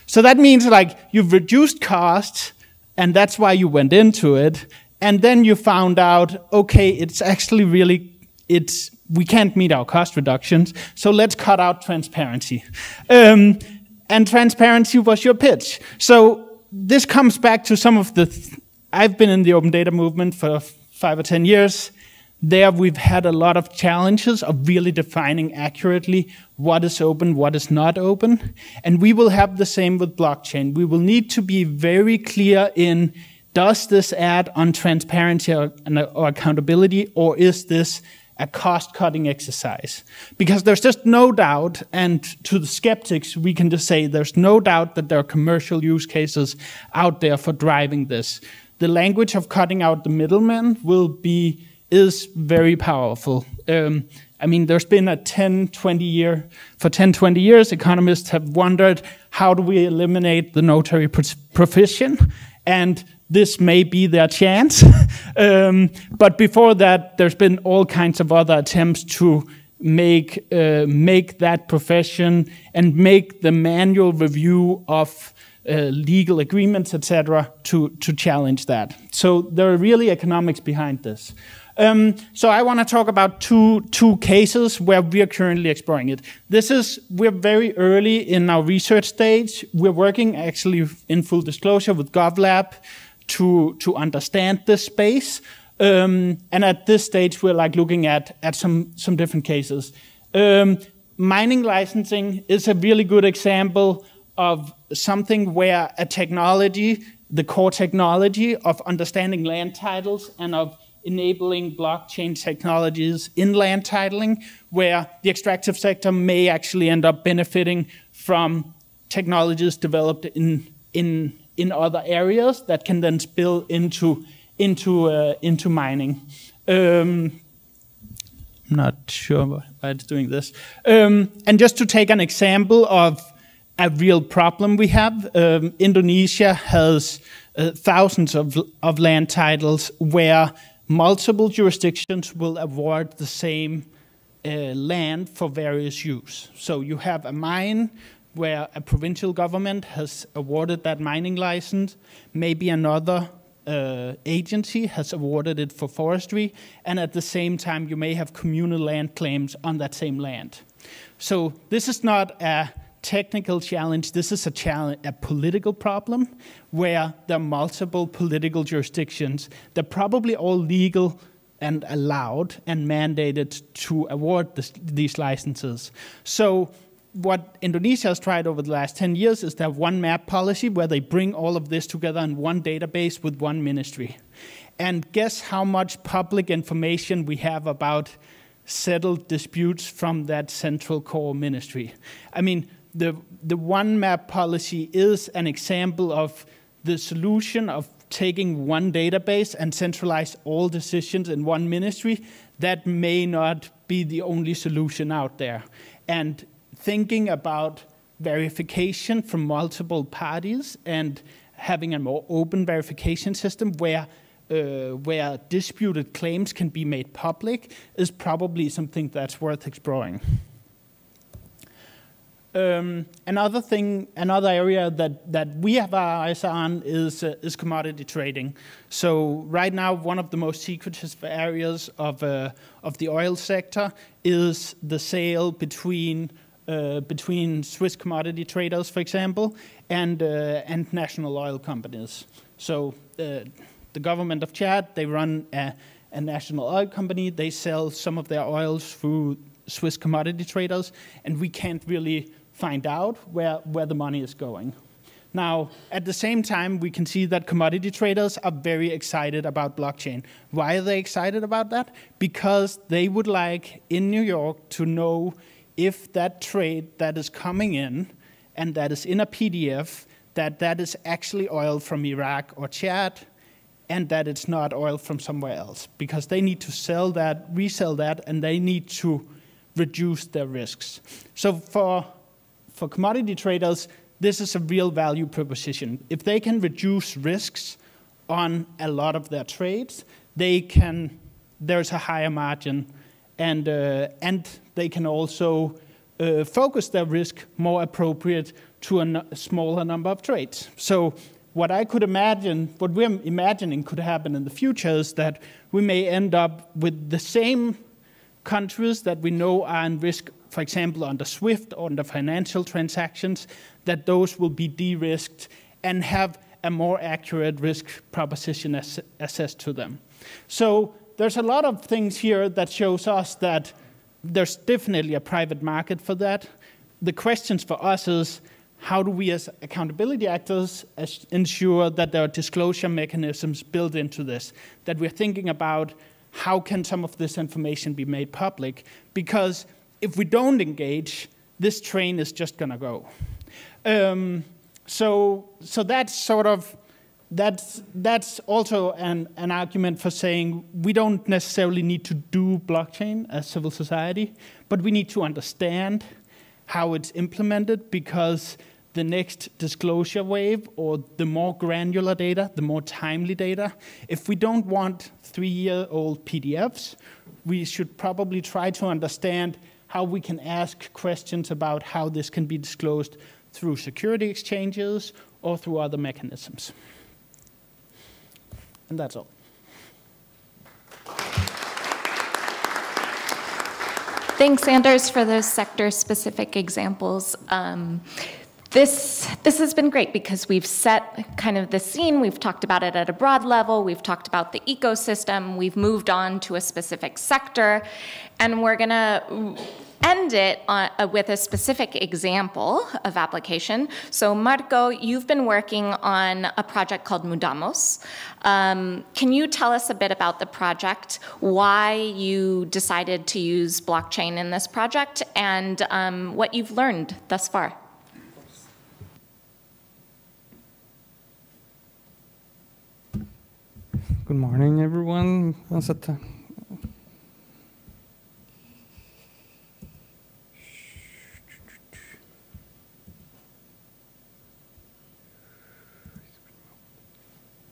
So that means like you've reduced costs, and that's why you went into it. And then you found out, okay, it's actually really, it's we can't meet our cost reductions, so let's cut out transparency. Um, and transparency was your pitch. So this comes back to some of the. Th I've been in the open data movement for five or ten years. There, we've had a lot of challenges of really defining accurately what is open, what is not open. And we will have the same with blockchain. We will need to be very clear in does this add on transparency or, or accountability, or is this a cost cutting exercise. Because there's just no doubt, and to the skeptics, we can just say there's no doubt that there are commercial use cases out there for driving this. The language of cutting out the middleman will be is very powerful. Um, I mean, there's been a 10, 20 year, for 10, 20 years, economists have wondered how do we eliminate the notary profession? And this may be their chance. um, but before that, there's been all kinds of other attempts to make uh, make that profession and make the manual review of uh, legal agreements, etc., to to challenge that. So there are really economics behind this. Um, so I want to talk about two two cases where we are currently exploring it. This is we're very early in our research stage. We're working actually in full disclosure with GovLab to, to understand this space. Um, and at this stage, we're like looking at, at some, some different cases. Um, mining licensing is a really good example of something where a technology, the core technology of understanding land titles and of enabling blockchain technologies in land titling, where the extractive sector may actually end up benefiting from technologies developed in, in in other areas that can then spill into into uh, into mining. Um, I'm not sure why it's doing this. Um, and just to take an example of a real problem we have, um, Indonesia has uh, thousands of, of land titles where multiple jurisdictions will award the same uh, land for various use. So you have a mine where a provincial government has awarded that mining license, maybe another uh, agency has awarded it for forestry, and at the same time, you may have communal land claims on that same land. So this is not a technical challenge. This is a challenge, a political problem, where there are multiple political jurisdictions. They're probably all legal and allowed and mandated to award this, these licenses. So what Indonesia has tried over the last 10 years is to have one map policy where they bring all of this together in one database with one ministry. And guess how much public information we have about settled disputes from that central core ministry? I mean, the, the one map policy is an example of the solution of taking one database and centralize all decisions in one ministry. That may not be the only solution out there. And thinking about verification from multiple parties and having a more open verification system where uh, where disputed claims can be made public is probably something that's worth exploring. Um, another thing, another area that, that we have our eyes on is, uh, is commodity trading. So right now, one of the most secretive areas of, uh, of the oil sector is the sale between uh, between Swiss commodity traders, for example, and, uh, and national oil companies. So uh, the government of Chad, they run a, a, national oil company. They sell some of their oils through Swiss commodity traders, and we can't really find out where, where the money is going. Now, at the same time, we can see that commodity traders are very excited about blockchain. Why are they excited about that? Because they would like in New York to know if that trade that is coming in and that is in a PDF, that that is actually oil from Iraq or Chad, and that it's not oil from somewhere else. Because they need to sell that, resell that, and they need to reduce their risks. So for, for commodity traders, this is a real value proposition. If they can reduce risks on a lot of their trades, they can, there's a higher margin and, uh, and they can also uh, focus their risk more appropriate to a smaller number of trades. So what I could imagine, what we're imagining could happen in the future is that we may end up with the same countries that we know are in risk, for example, under SWIFT or under financial transactions, that those will be de-risked and have a more accurate risk proposition ass assessed to them. So there's a lot of things here that shows us that there's definitely a private market for that. The questions for us is how do we as accountability actors ensure that there are disclosure mechanisms built into this, that we're thinking about how can some of this information be made public? Because if we don't engage, this train is just going to go. Um, so, so that's sort of that's, that's also an, an argument for saying we don't necessarily need to do blockchain as civil society, but we need to understand how it's implemented because the next disclosure wave or the more granular data, the more timely data, if we don't want three-year-old PDFs, we should probably try to understand how we can ask questions about how this can be disclosed through security exchanges or through other mechanisms. And that's all. Thanks, Anders, for those sector-specific examples. Um, this, this has been great because we've set kind of the scene, we've talked about it at a broad level, we've talked about the ecosystem, we've moved on to a specific sector, and we're gonna end it on, uh, with a specific example of application. So Marco, you've been working on a project called Mudamos. Um, can you tell us a bit about the project, why you decided to use blockchain in this project, and um, what you've learned thus far? Good morning, everyone.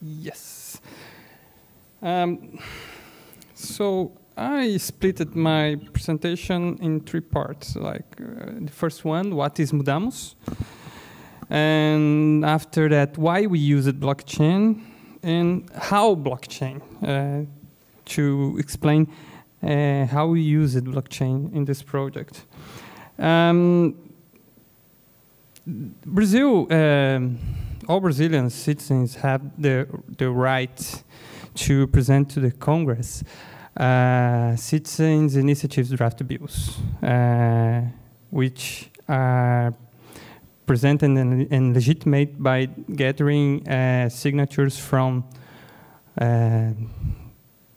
Yes. Um, so I split my presentation in three parts. Like uh, the first one, what is Mudamos? And after that, why we use it blockchain and how blockchain uh, to explain uh, how we use it blockchain in this project. Um, Brazil, um, all Brazilian citizens have the, the right to present to the Congress uh, citizens' initiatives draft bills, uh, which are presented and, and legitimate by gathering uh, signatures from uh,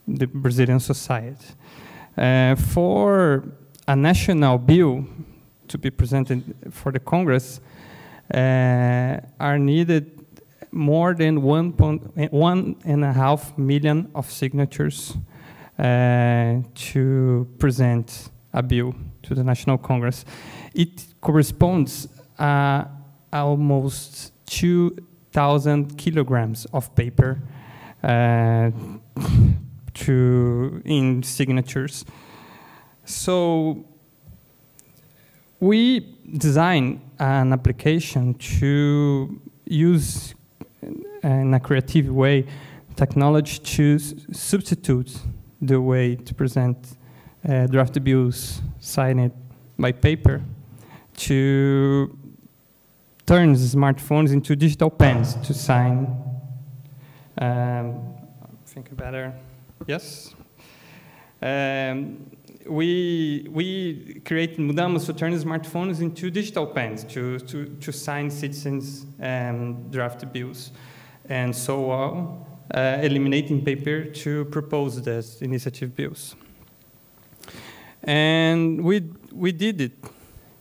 the Brazilian society. Uh, for a national bill to be presented for the Congress, are needed more than one, point, one and a half million of signatures uh, to present a bill to the National Congress. It corresponds uh, almost 2,000 kilograms of paper uh, to in signatures. So we design an application to use in a creative way technology to substitute the way to present uh, draft bills signed by paper to turn smartphones into digital pens to sign. Um, think better. Yes. Um, we we created Mudamos to turn smartphones into digital pens to to, to sign citizens' um, draft bills, and so on uh, eliminating paper to propose these initiative bills. And we, we did it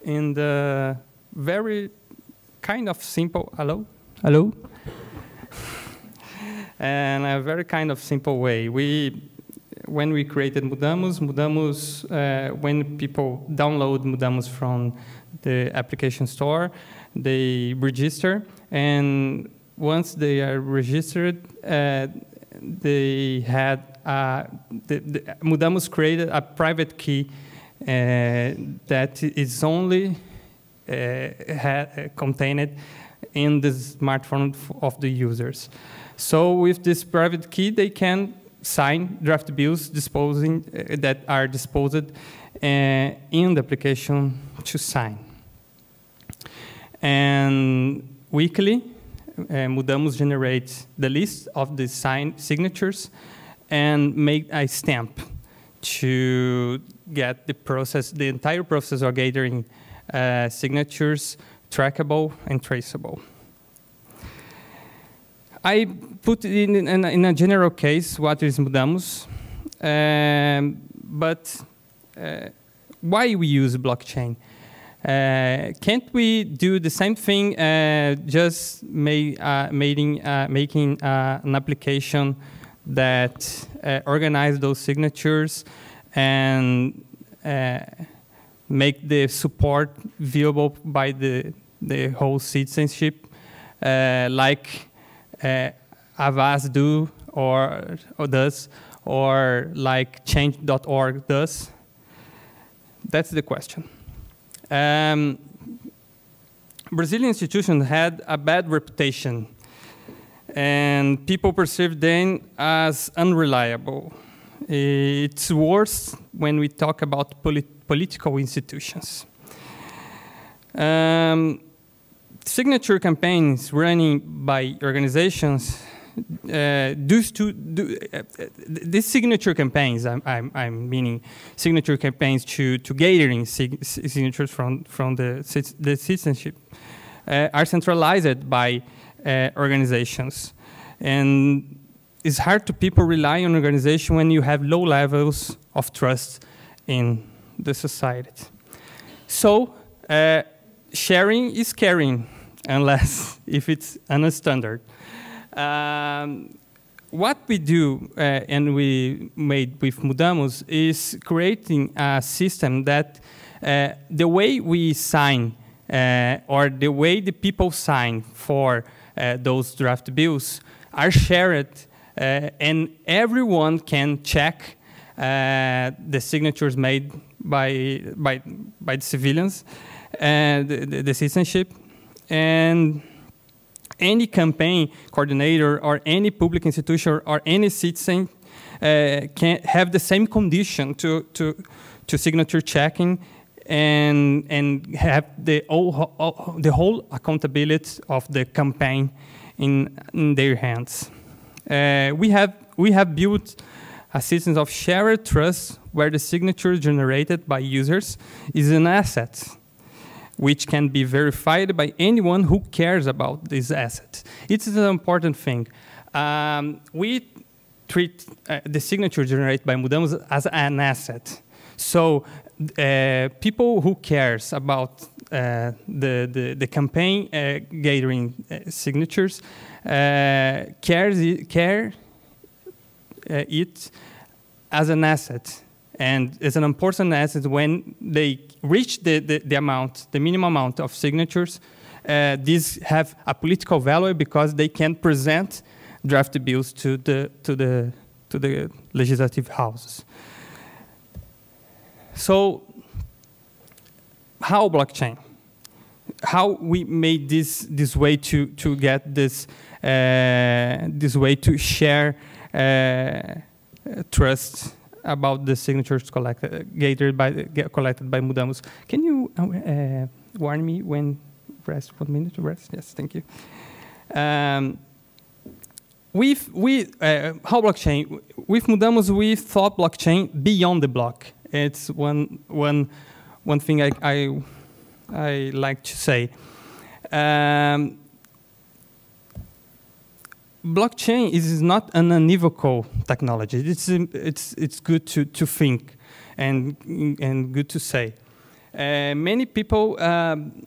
in the very kind of simple, hello? Hello? and a very kind of simple way. We, when we created Mudamus, Mudamos, uh, when people download Mudamos from the application store, they register, and once they are registered, uh, they had uh, the, the, Mudamos created a private key uh, that is only uh, contained in the smartphone of the users. So with this private key, they can sign draft bills disposing uh, that are disposed uh, in the application to sign. And weekly, uh, Mudamos generates the list of the sign signatures and make a stamp to get the process, the entire process of gathering uh, signatures trackable and traceable. I put in, in, in a general case what is Mudamos, um, but uh, why we use blockchain? Uh, can't we do the same thing, uh, just uh, making, uh, making uh, an application that uh, organize those signatures and make the support viewable by the, the whole citizenship, like Avaaz do or, or does, or like change.org does? That's the question. Um, Brazilian institutions had a bad reputation, and people perceived them as unreliable. It's worse when we talk about polit political institutions. Um, signature campaigns running by organizations uh, those two, do, uh, these signature campaigns, I'm, I'm, I'm, meaning signature campaigns to, to gathering sig signatures from, from the, the citizenship, uh, are centralized by uh, organizations. And it's hard to people rely on organization when you have low levels of trust in the society. So uh, sharing is caring, unless if it's unstandard. Um, what we do uh, and we made with Mudamos is creating a system that uh, the way we sign uh, or the way the people sign for uh, those draft bills are shared uh, and everyone can check uh, the signatures made by, by, by the civilians and the, the citizenship. And any campaign coordinator or any public institution or any citizen uh, can have the same condition to, to, to signature checking and, and have the whole, the whole accountability of the campaign in, in their hands. Uh, we, have, we have built a system of shared trust where the signature generated by users is an asset which can be verified by anyone who cares about this asset. It's an important thing. Um, we treat uh, the signature generated by Mudamos as an asset. So uh, people who cares about uh, the, the, the, campaign uh, gathering uh, signatures uh, cares, care it as an asset and it's an important asset when they reach the, the, the amount, the minimum amount of signatures. Uh, these have a political value because they can present draft bills to the, to the, to the legislative houses. So, how blockchain? How we made this, this way to, to get this, uh, this way to share uh, trust about the signatures collected, gathered by, collected by Mudamos. Can you uh, uh, warn me when rest, one minute to rest? Yes, thank you. Um, with, we, uh, how blockchain? With Mudamos, we thought blockchain beyond the block. It's one, one, one thing I, I, I like to say. Um, blockchain is not an unequivocal technology. It's, it's, it's good to, to think and, and good to say. Uh, many people um,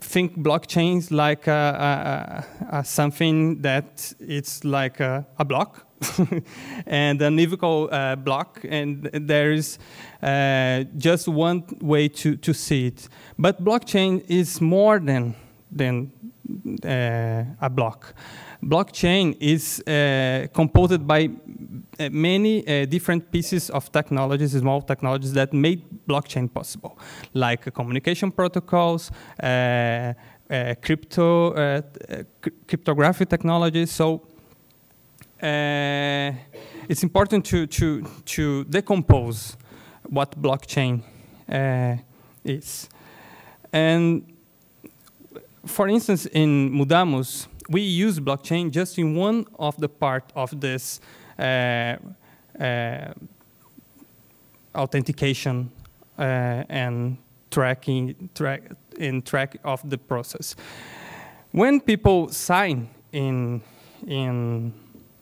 think blockchains like a, a, a something that it's like a, block and an unequivocal uh, block, and there is uh, just one way to, to see it. But blockchain is more than, than uh, a block blockchain is uh, composed by uh, many uh, different pieces of technologies, small technologies that made blockchain possible, like communication protocols, uh, uh, crypto, uh, cryptographic technologies. So it's important to, to, to decompose what blockchain is. And for instance, in Mudamos, we use blockchain just in one of the part of this uh, uh, authentication uh, and tracking track in track of the process. When people sign in in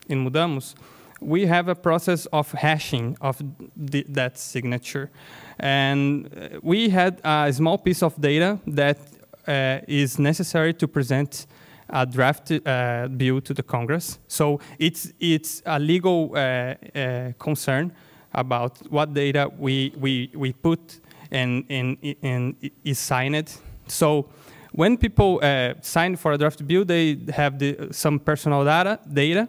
in Mudamos, we have a process of hashing of the, that signature, and uh, we had a small piece of data that uh, is necessary to present a draft uh, bill to the Congress. So it's, it's a legal uh, uh, concern about what data we, we, we put and, and, and is signed. So when people uh, sign for a draft bill, they have the, some personal data, data,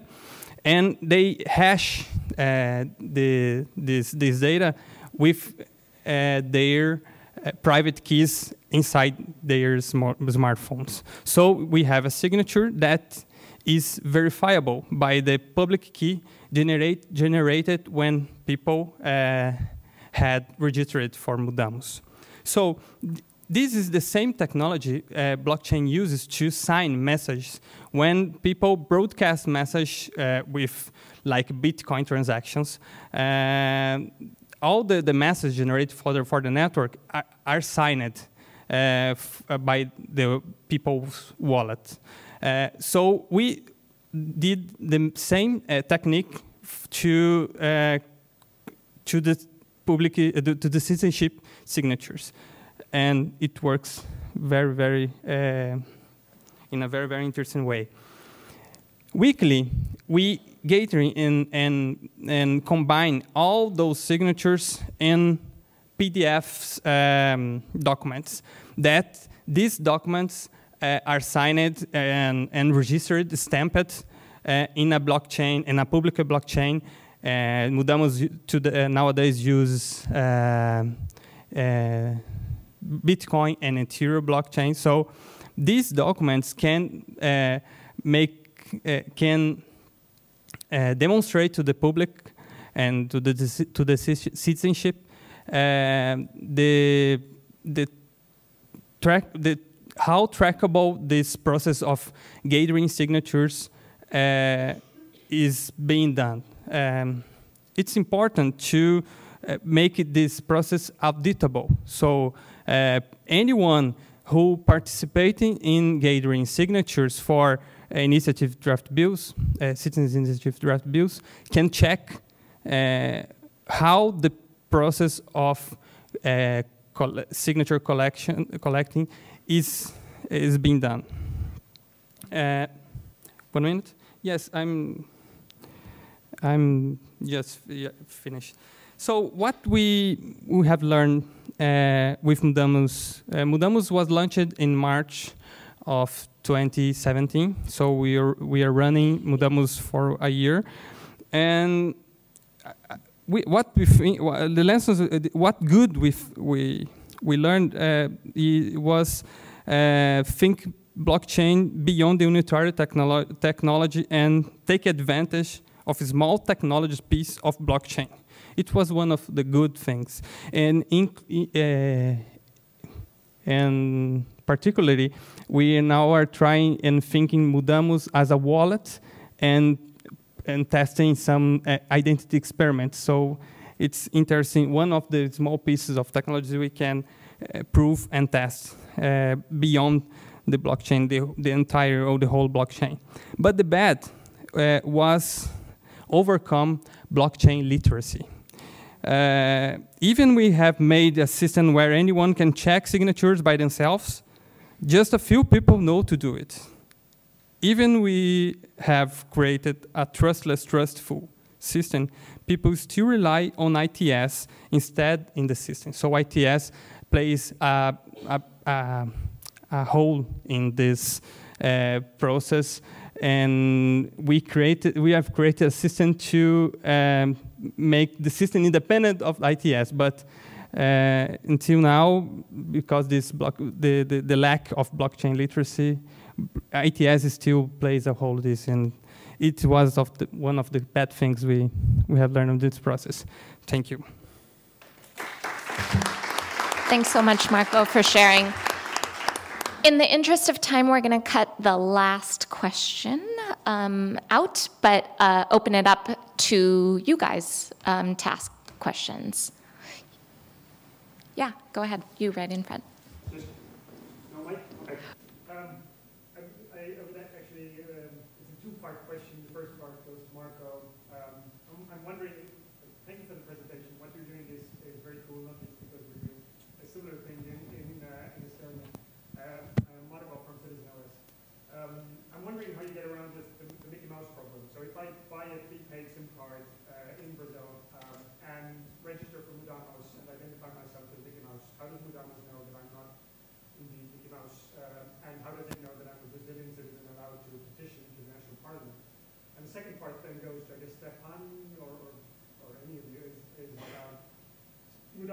and they hash the, this, this data with their private keys inside their smartphones. So we have a signature that is verifiable by the public key generate, generated when people uh, had registered for Mudamos. So th this is the same technology uh, blockchain uses to sign messages when people broadcast message uh, with like Bitcoin transactions. Uh, all the, the messages generated for the, for the network are, are signed uh, uh, by the people's wallet. Uh, so we did the same technique to to the public to the citizenship signatures, and it works very very in a very very interesting way. Weekly, we gather and, and, and combine all those signatures in PDF um, documents that these documents uh, are signed and, and registered, stamped uh, in a blockchain, in a public blockchain, And Mudamos to the, uh, nowadays use uh, uh, Bitcoin and Ethereum blockchain. So these documents can uh, make uh, can uh, demonstrate to the public and to the to the citizenship the the track the how trackable this process of gathering signatures uh, is being done. Um, it's important to uh, make this process auditable. So uh, anyone who participating in gathering signatures for initiative draft bills, uh, citizens initiative draft bills, can check uh, how the process of uh, signature collection collecting is is being done. Uh, one minute. Yes, I'm. I'm just yeah, finished. So what we we have learned uh, with Mudamos. uh, Mudamos was launched in March of 2017. So we are we are running Mudamos for a year, and we, what we the lessons uh, what good we we we learned uh, was uh, think blockchain beyond the unitary technolo technology and take advantage of a small technology piece of blockchain. It was one of the good things. And, in, uh, and particularly, we now are trying and thinking Mudamos as a wallet and, and testing some uh, identity experiments. So it's interesting. One of the small pieces of technology we can uh, prove and test uh, beyond the blockchain, the, the entire or the whole blockchain. But the bad uh, was overcome blockchain literacy. Uh, even we have made a system where anyone can check signatures by themselves, just a few people know to do it. Even we have created a trustless, trustful system, people still rely on ITS instead in the system. So ITS plays a, a, a, a role in this uh, process and we created we have created a system to um, make the system independent of ITS, but uh, until now, because this block, the, the, the, lack of blockchain literacy, ITS still plays a in this, and it was of the, one of the bad things we, we have learned in this process. Thank you. Thanks so much, Marco, for sharing. In the interest of time, we're going to cut the last question um, out, but uh, open it up to you guys um, to ask questions. Yeah, go ahead. You right in front.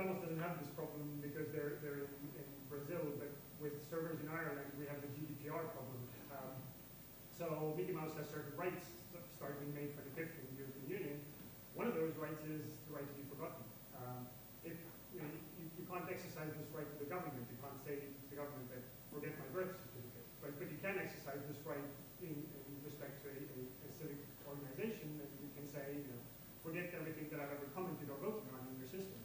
McDonald's doesn't have this problem because they're, they're in, in Brazil, but with servers in Ireland, we have the GDPR problem. Um, so Mickey Mouse has certain rights starting May 25th in the European Union. One of those rights is the right to be forgotten. Um, if you, know, you, you, can't exercise this right to the government, you can't say to the government that forget my birth certificate, but, but you can exercise this right in, in respect to a, a, a, civic organization, and you can say, you know, forget everything that I've ever commented or voted on in your system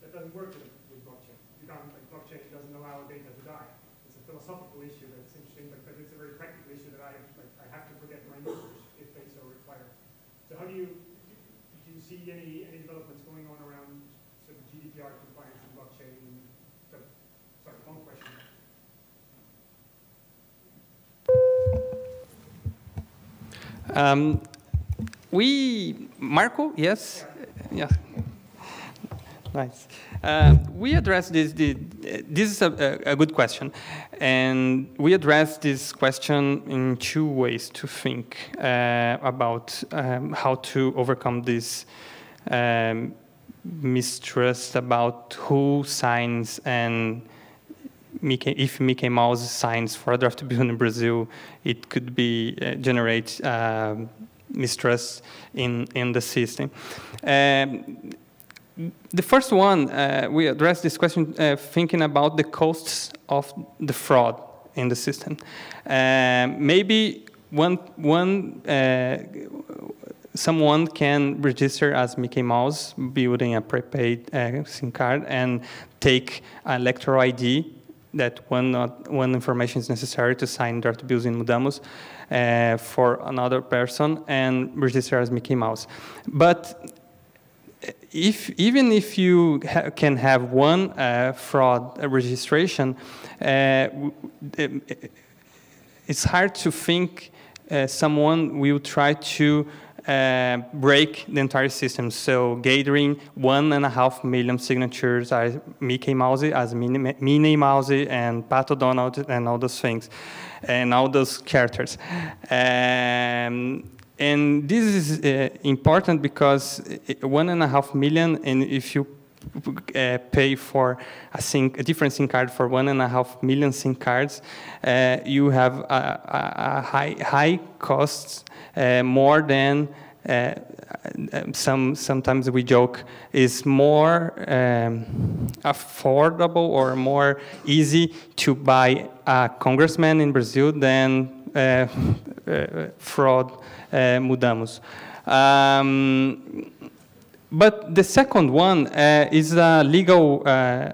that doesn't work with, with blockchain. You can't, like, blockchain doesn't allow data to die. It's a philosophical issue that's interesting, but, but it's a very practical issue that I, like, I have to forget my users if they so require. So how do you, do you see any, any developments going on around sort of GDPR compliance and blockchain? So, sorry, long question. Um, we, Marco, yes? Yeah. yeah. Nice. Uh, we address this. The, this is a, a, good question, and we address this question in two ways to think uh, about um, how to overcome this um, mistrust about who signs and Mickey, if Mickey Mouse signs for a draft bill in Brazil, it could be uh, generate uh, mistrust in in the system. Um, the first one, uh, we addressed this question uh, thinking about the costs of the fraud in the system. Uh, maybe one, one uh, someone can register as Mickey Mouse, building a prepaid uh, SIM card, and take an electoral ID that when, not, one information is necessary to sign draft bills in Mudamos uh, for another person and register as Mickey Mouse. But if, even if you ha can have one uh, fraud registration, uh, it's hard to think uh, someone will try to uh, break the entire system. So gathering one and a half million signatures as Mickey Mouse, as Minnie, Minnie Mouse, and Pato Donald, and all those things, and all those characters. Um, and this is uh, important because uh, one and a half million, and if you uh, pay for a, SIM, a, different SIM card for one and a half million SIM cards, uh, you have a, a, a high, high costs, uh, more than uh, some sometimes we joke is more um, affordable or more easy to buy a congressman in Brazil than fraud uh, mudamos. Um, but the second one uh, is a legal uh,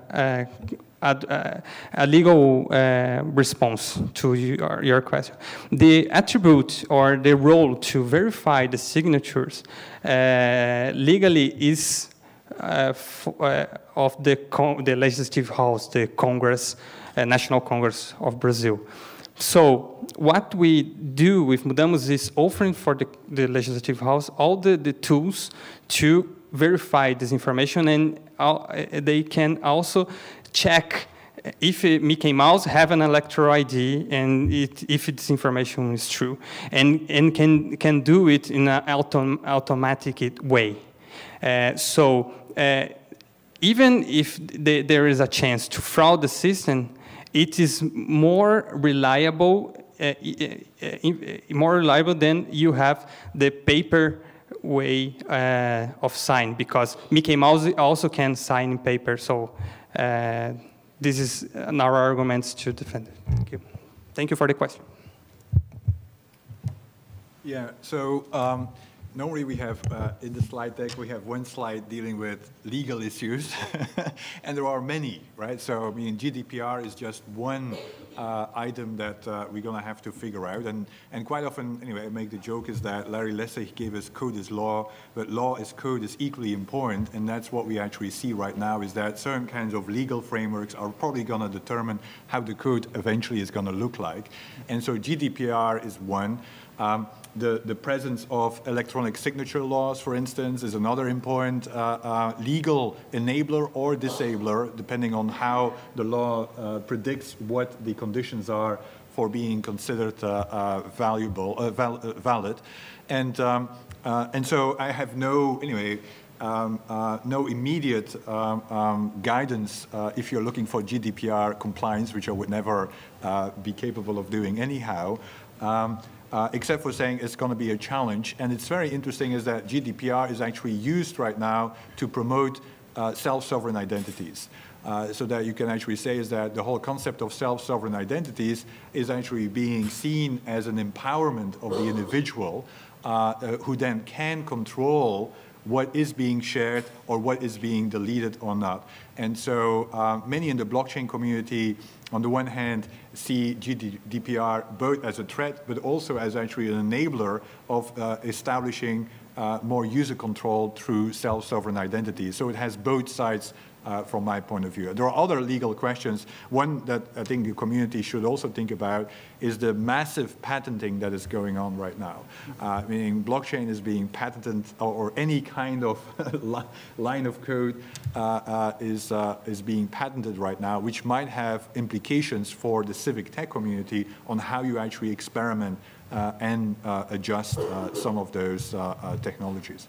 a, a, legal uh, response to your, your, question. The attribute or the role to verify the signatures uh, legally is uh, of the, the legislative house, the Congress, National Congress of Brazil. So what we do with Mudamos is offering for the, the Legislative House all the, the tools to verify this information and all, they can also check if Mickey Mouse have an electoral ID and it, if this information is true, and, and can, can do it in an autom automatic way. Uh, so uh, even if the, there is a chance to fraud the system, it is more reliable, uh, more reliable than you have the paper way uh, of sign because Mickey Mouse also can sign in paper. So uh, this is our arguments to defend it. Thank you. Thank you for the question. Yeah. So. Um, normally we have, uh, in the slide deck, we have one slide dealing with legal issues, and there are many, right? So, I mean, GDPR is just one uh, item that uh, we're going to have to figure out. And, and quite often, anyway, I make the joke is that Larry Lessig gave us code is law, but law is code is equally important. And that's what we actually see right now is that certain kinds of legal frameworks are probably going to determine how the code eventually is going to look like. And so GDPR is one. Um, the, the presence of electronic signature laws, for instance, is another important uh, uh, legal enabler or disabler, depending on how the law uh, predicts what the conditions are for being considered uh, uh, valuable, uh, val valid. And, um, and so I have no, anyway, um, no immediate um, um, guidance if you're looking for GDPR compliance, which I would never be capable of doing anyhow. Uh, except for saying it's going to be a challenge. And it's very interesting is that GDPR is actually used right now to promote uh, self-sovereign identities. Uh, so that you can actually say is that the whole concept of self-sovereign identities is actually being seen as an empowerment of the individual uh, uh, who then can control what is being shared or what is being deleted or not. And so uh, many in the blockchain community, on the one hand, see GDPR both as a threat, but also as actually an enabler of uh, establishing uh, more user control through self-sovereign identity. So it has both sides uh, from my point of view. There are other legal questions. One that I think the community should also think about is the massive patenting that is going on right now. Uh, meaning blockchain is being patented, or, or any kind of line of code uh, uh, is, uh, is being patented right now, which might have implications for the civic tech community on how you actually experiment uh, and adjust some of those technologies.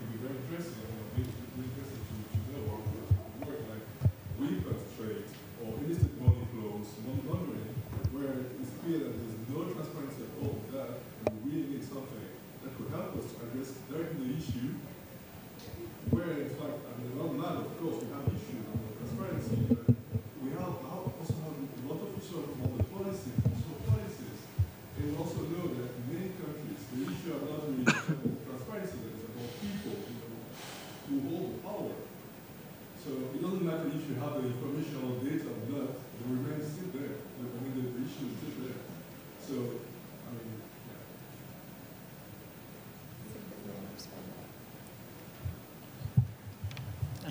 very impressive.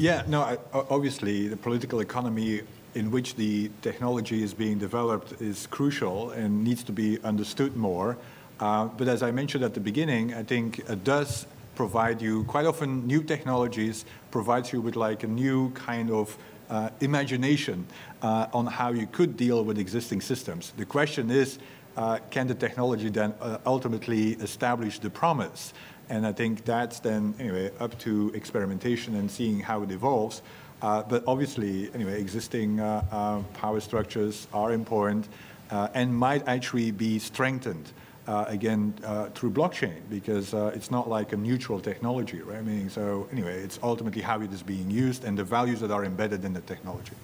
Yeah, no, obviously the political economy in which the technology is being developed is crucial and needs to be understood more. Uh, but as I mentioned at the beginning, I think it does provide you, quite often new technologies provides you with like a new kind of uh, imagination uh, on how you could deal with existing systems. The question is, uh, can the technology then uh, ultimately establish the promise? And I think that's then, anyway, up to experimentation and seeing how it evolves. Uh, but obviously, anyway, existing uh, uh, power structures are important uh, and might actually be strengthened. Uh, again, uh, through blockchain, because it's not like a neutral technology, right? I mean, so anyway, it's ultimately how it is being used and the values that are embedded in the technology.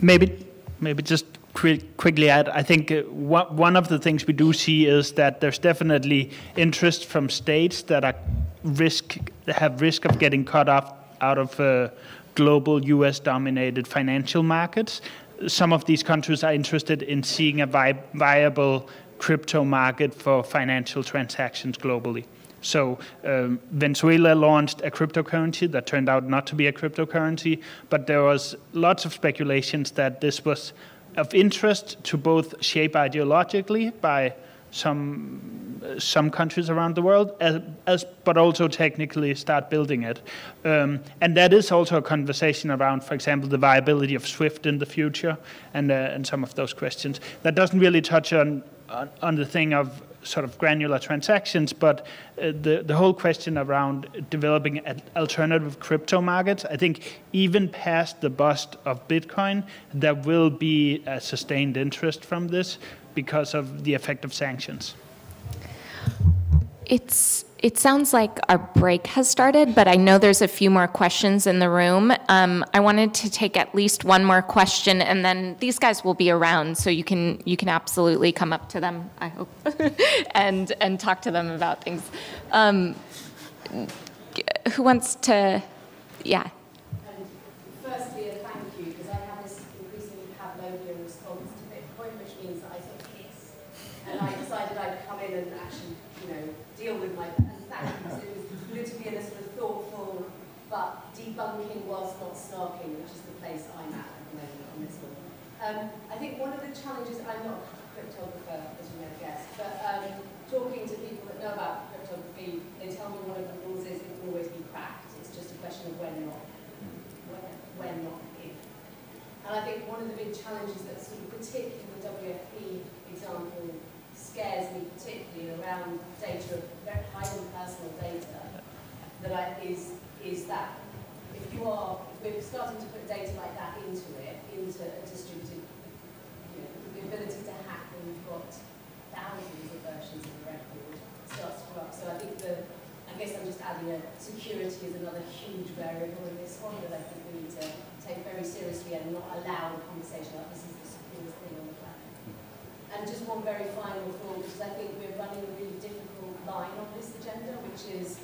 Maybe, maybe just quickly add, I think uh, one of the things we do see is that there's definitely interest from states that are risk have risk of getting cut off out of uh, global U.S.-dominated financial markets. Some of these countries are interested in seeing a vi viable crypto market for financial transactions globally. So um, Venezuela launched a cryptocurrency that turned out not to be a cryptocurrency, but there was lots of speculations that this was of interest to both shape ideologically by some some countries around the world, as, as, but also technically start building it. Um, and that is also a conversation around, for example, the viability of Swift in the future, and uh, and some of those questions. That doesn't really touch on on, on the thing of sort of granular transactions, but uh, the, the whole question around developing alternative crypto markets, I think even past the bust of Bitcoin, there will be a sustained interest from this because of the effect of sanctions. It's it sounds like our break has started, but I know there's a few more questions in the room. Um, I wanted to take at least one more question, and then these guys will be around, so you can you can absolutely come up to them. I hope, and and talk to them about things. Um, who wants to? Yeah. Um, I think one of the challenges, I'm not a cryptographer, as you may guessed, but um, talking to people that know about cryptography, they tell me one of the rules is it can always be cracked. It's just a question of when, not when, when not if. And I think one of the big challenges that sort of particularly the WFP example scares me particularly around data, very highly personal data, that I, is, is that if you are, we're starting to put data like that into it, into distributed, you know, the ability to hack when you've got thousands of versions of the record starts to up. So I think the, I guess I'm just adding a security is another huge variable in this one that I think we need to take very seriously and not allow the conversation like this is the securest thing on the planet. And just one very final thought, because I think we're running a really difficult line on this agenda, which is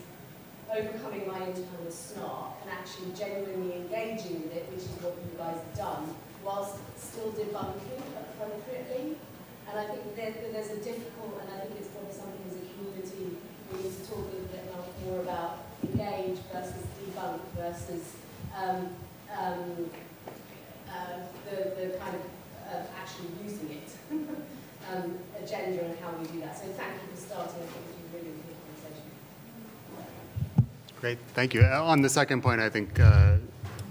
overcoming my internal snark and actually genuinely engaging with it, which is what you guys have done, whilst still debunking appropriately. And I think there, there's a difficult, and I think it's probably something as a community we need to talk a little bit more about engage versus debunk versus um, um, uh, the, the kind of actually using it um, agenda and how we do that. So thank you for starting. I think it's really important. Great, thank you. Uh, on the second point, I think uh,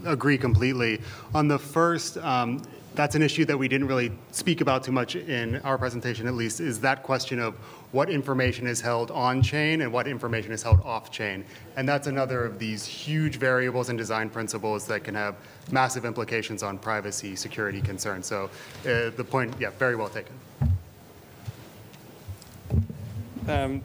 agree completely. On the first, um, that's an issue that we didn't really speak about too much in our presentation, at least, is that question of what information is held on-chain and what information is held off-chain. And that's another of these huge variables and design principles that can have massive implications on privacy, security concerns. So uh, the point, yeah, very well taken. Um,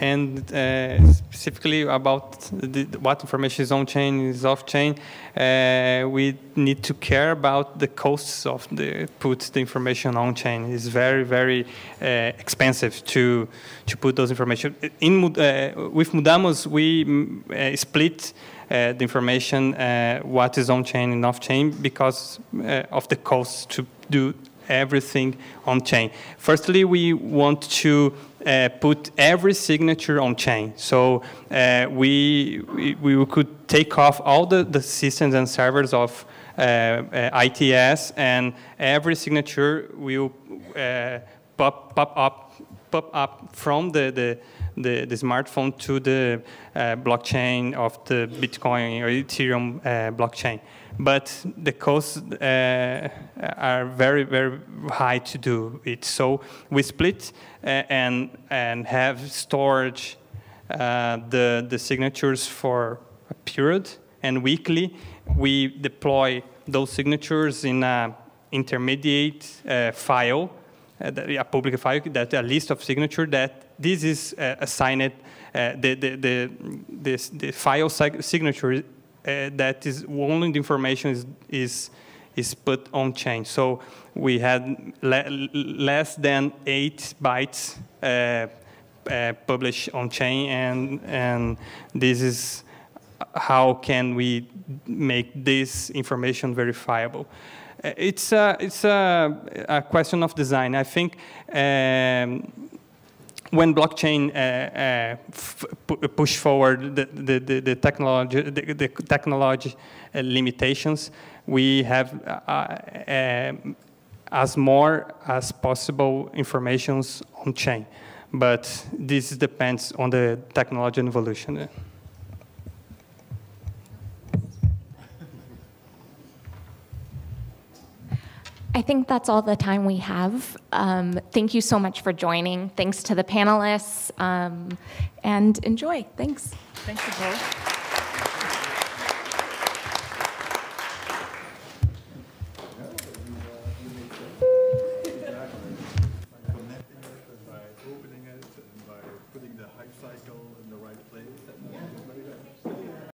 and uh, specifically about the, what information is on-chain is off-chain, uh, we need to care about the costs of the put the information on-chain. It's very, very uh, expensive to to put those information. In uh, with Mudamos, we mm, uh, split uh, the information what is on-chain and off-chain because of the costs to do everything on-chain. Firstly, we want to uh, put every signature on chain. So uh, we, we, we could take off all the, the systems and servers of uh, uh ITS, and every signature will uh, pop, pop up pop up from the, the the, the, smartphone to the uh, blockchain of the Bitcoin or Ethereum uh, blockchain but the costs uh, are very, very high to do it. So we split uh, and, and have storage uh, the, the signatures for a period, and weekly we deploy those signatures in an intermediate uh, file, uh, a public file, that a list of signature that this is uh, assigned, the, the, the, this, the file signature uh, that is only the information is, is, is put on chain. So we had le less than eight bytes uh, uh, published on chain, and and this is how can we make this information verifiable. Uh, it's a, it's a, a question of design. I think um, when blockchain uh, uh, push forward the, the, the, technology, the, the technology uh, limitations, we have uh, uh, as more as possible informations on chain. But this depends on the technology evolution. I think that's all the time we have. Um, thank you so much for joining. Thanks to the panelists, um, and enjoy. Thanks. Thank you both.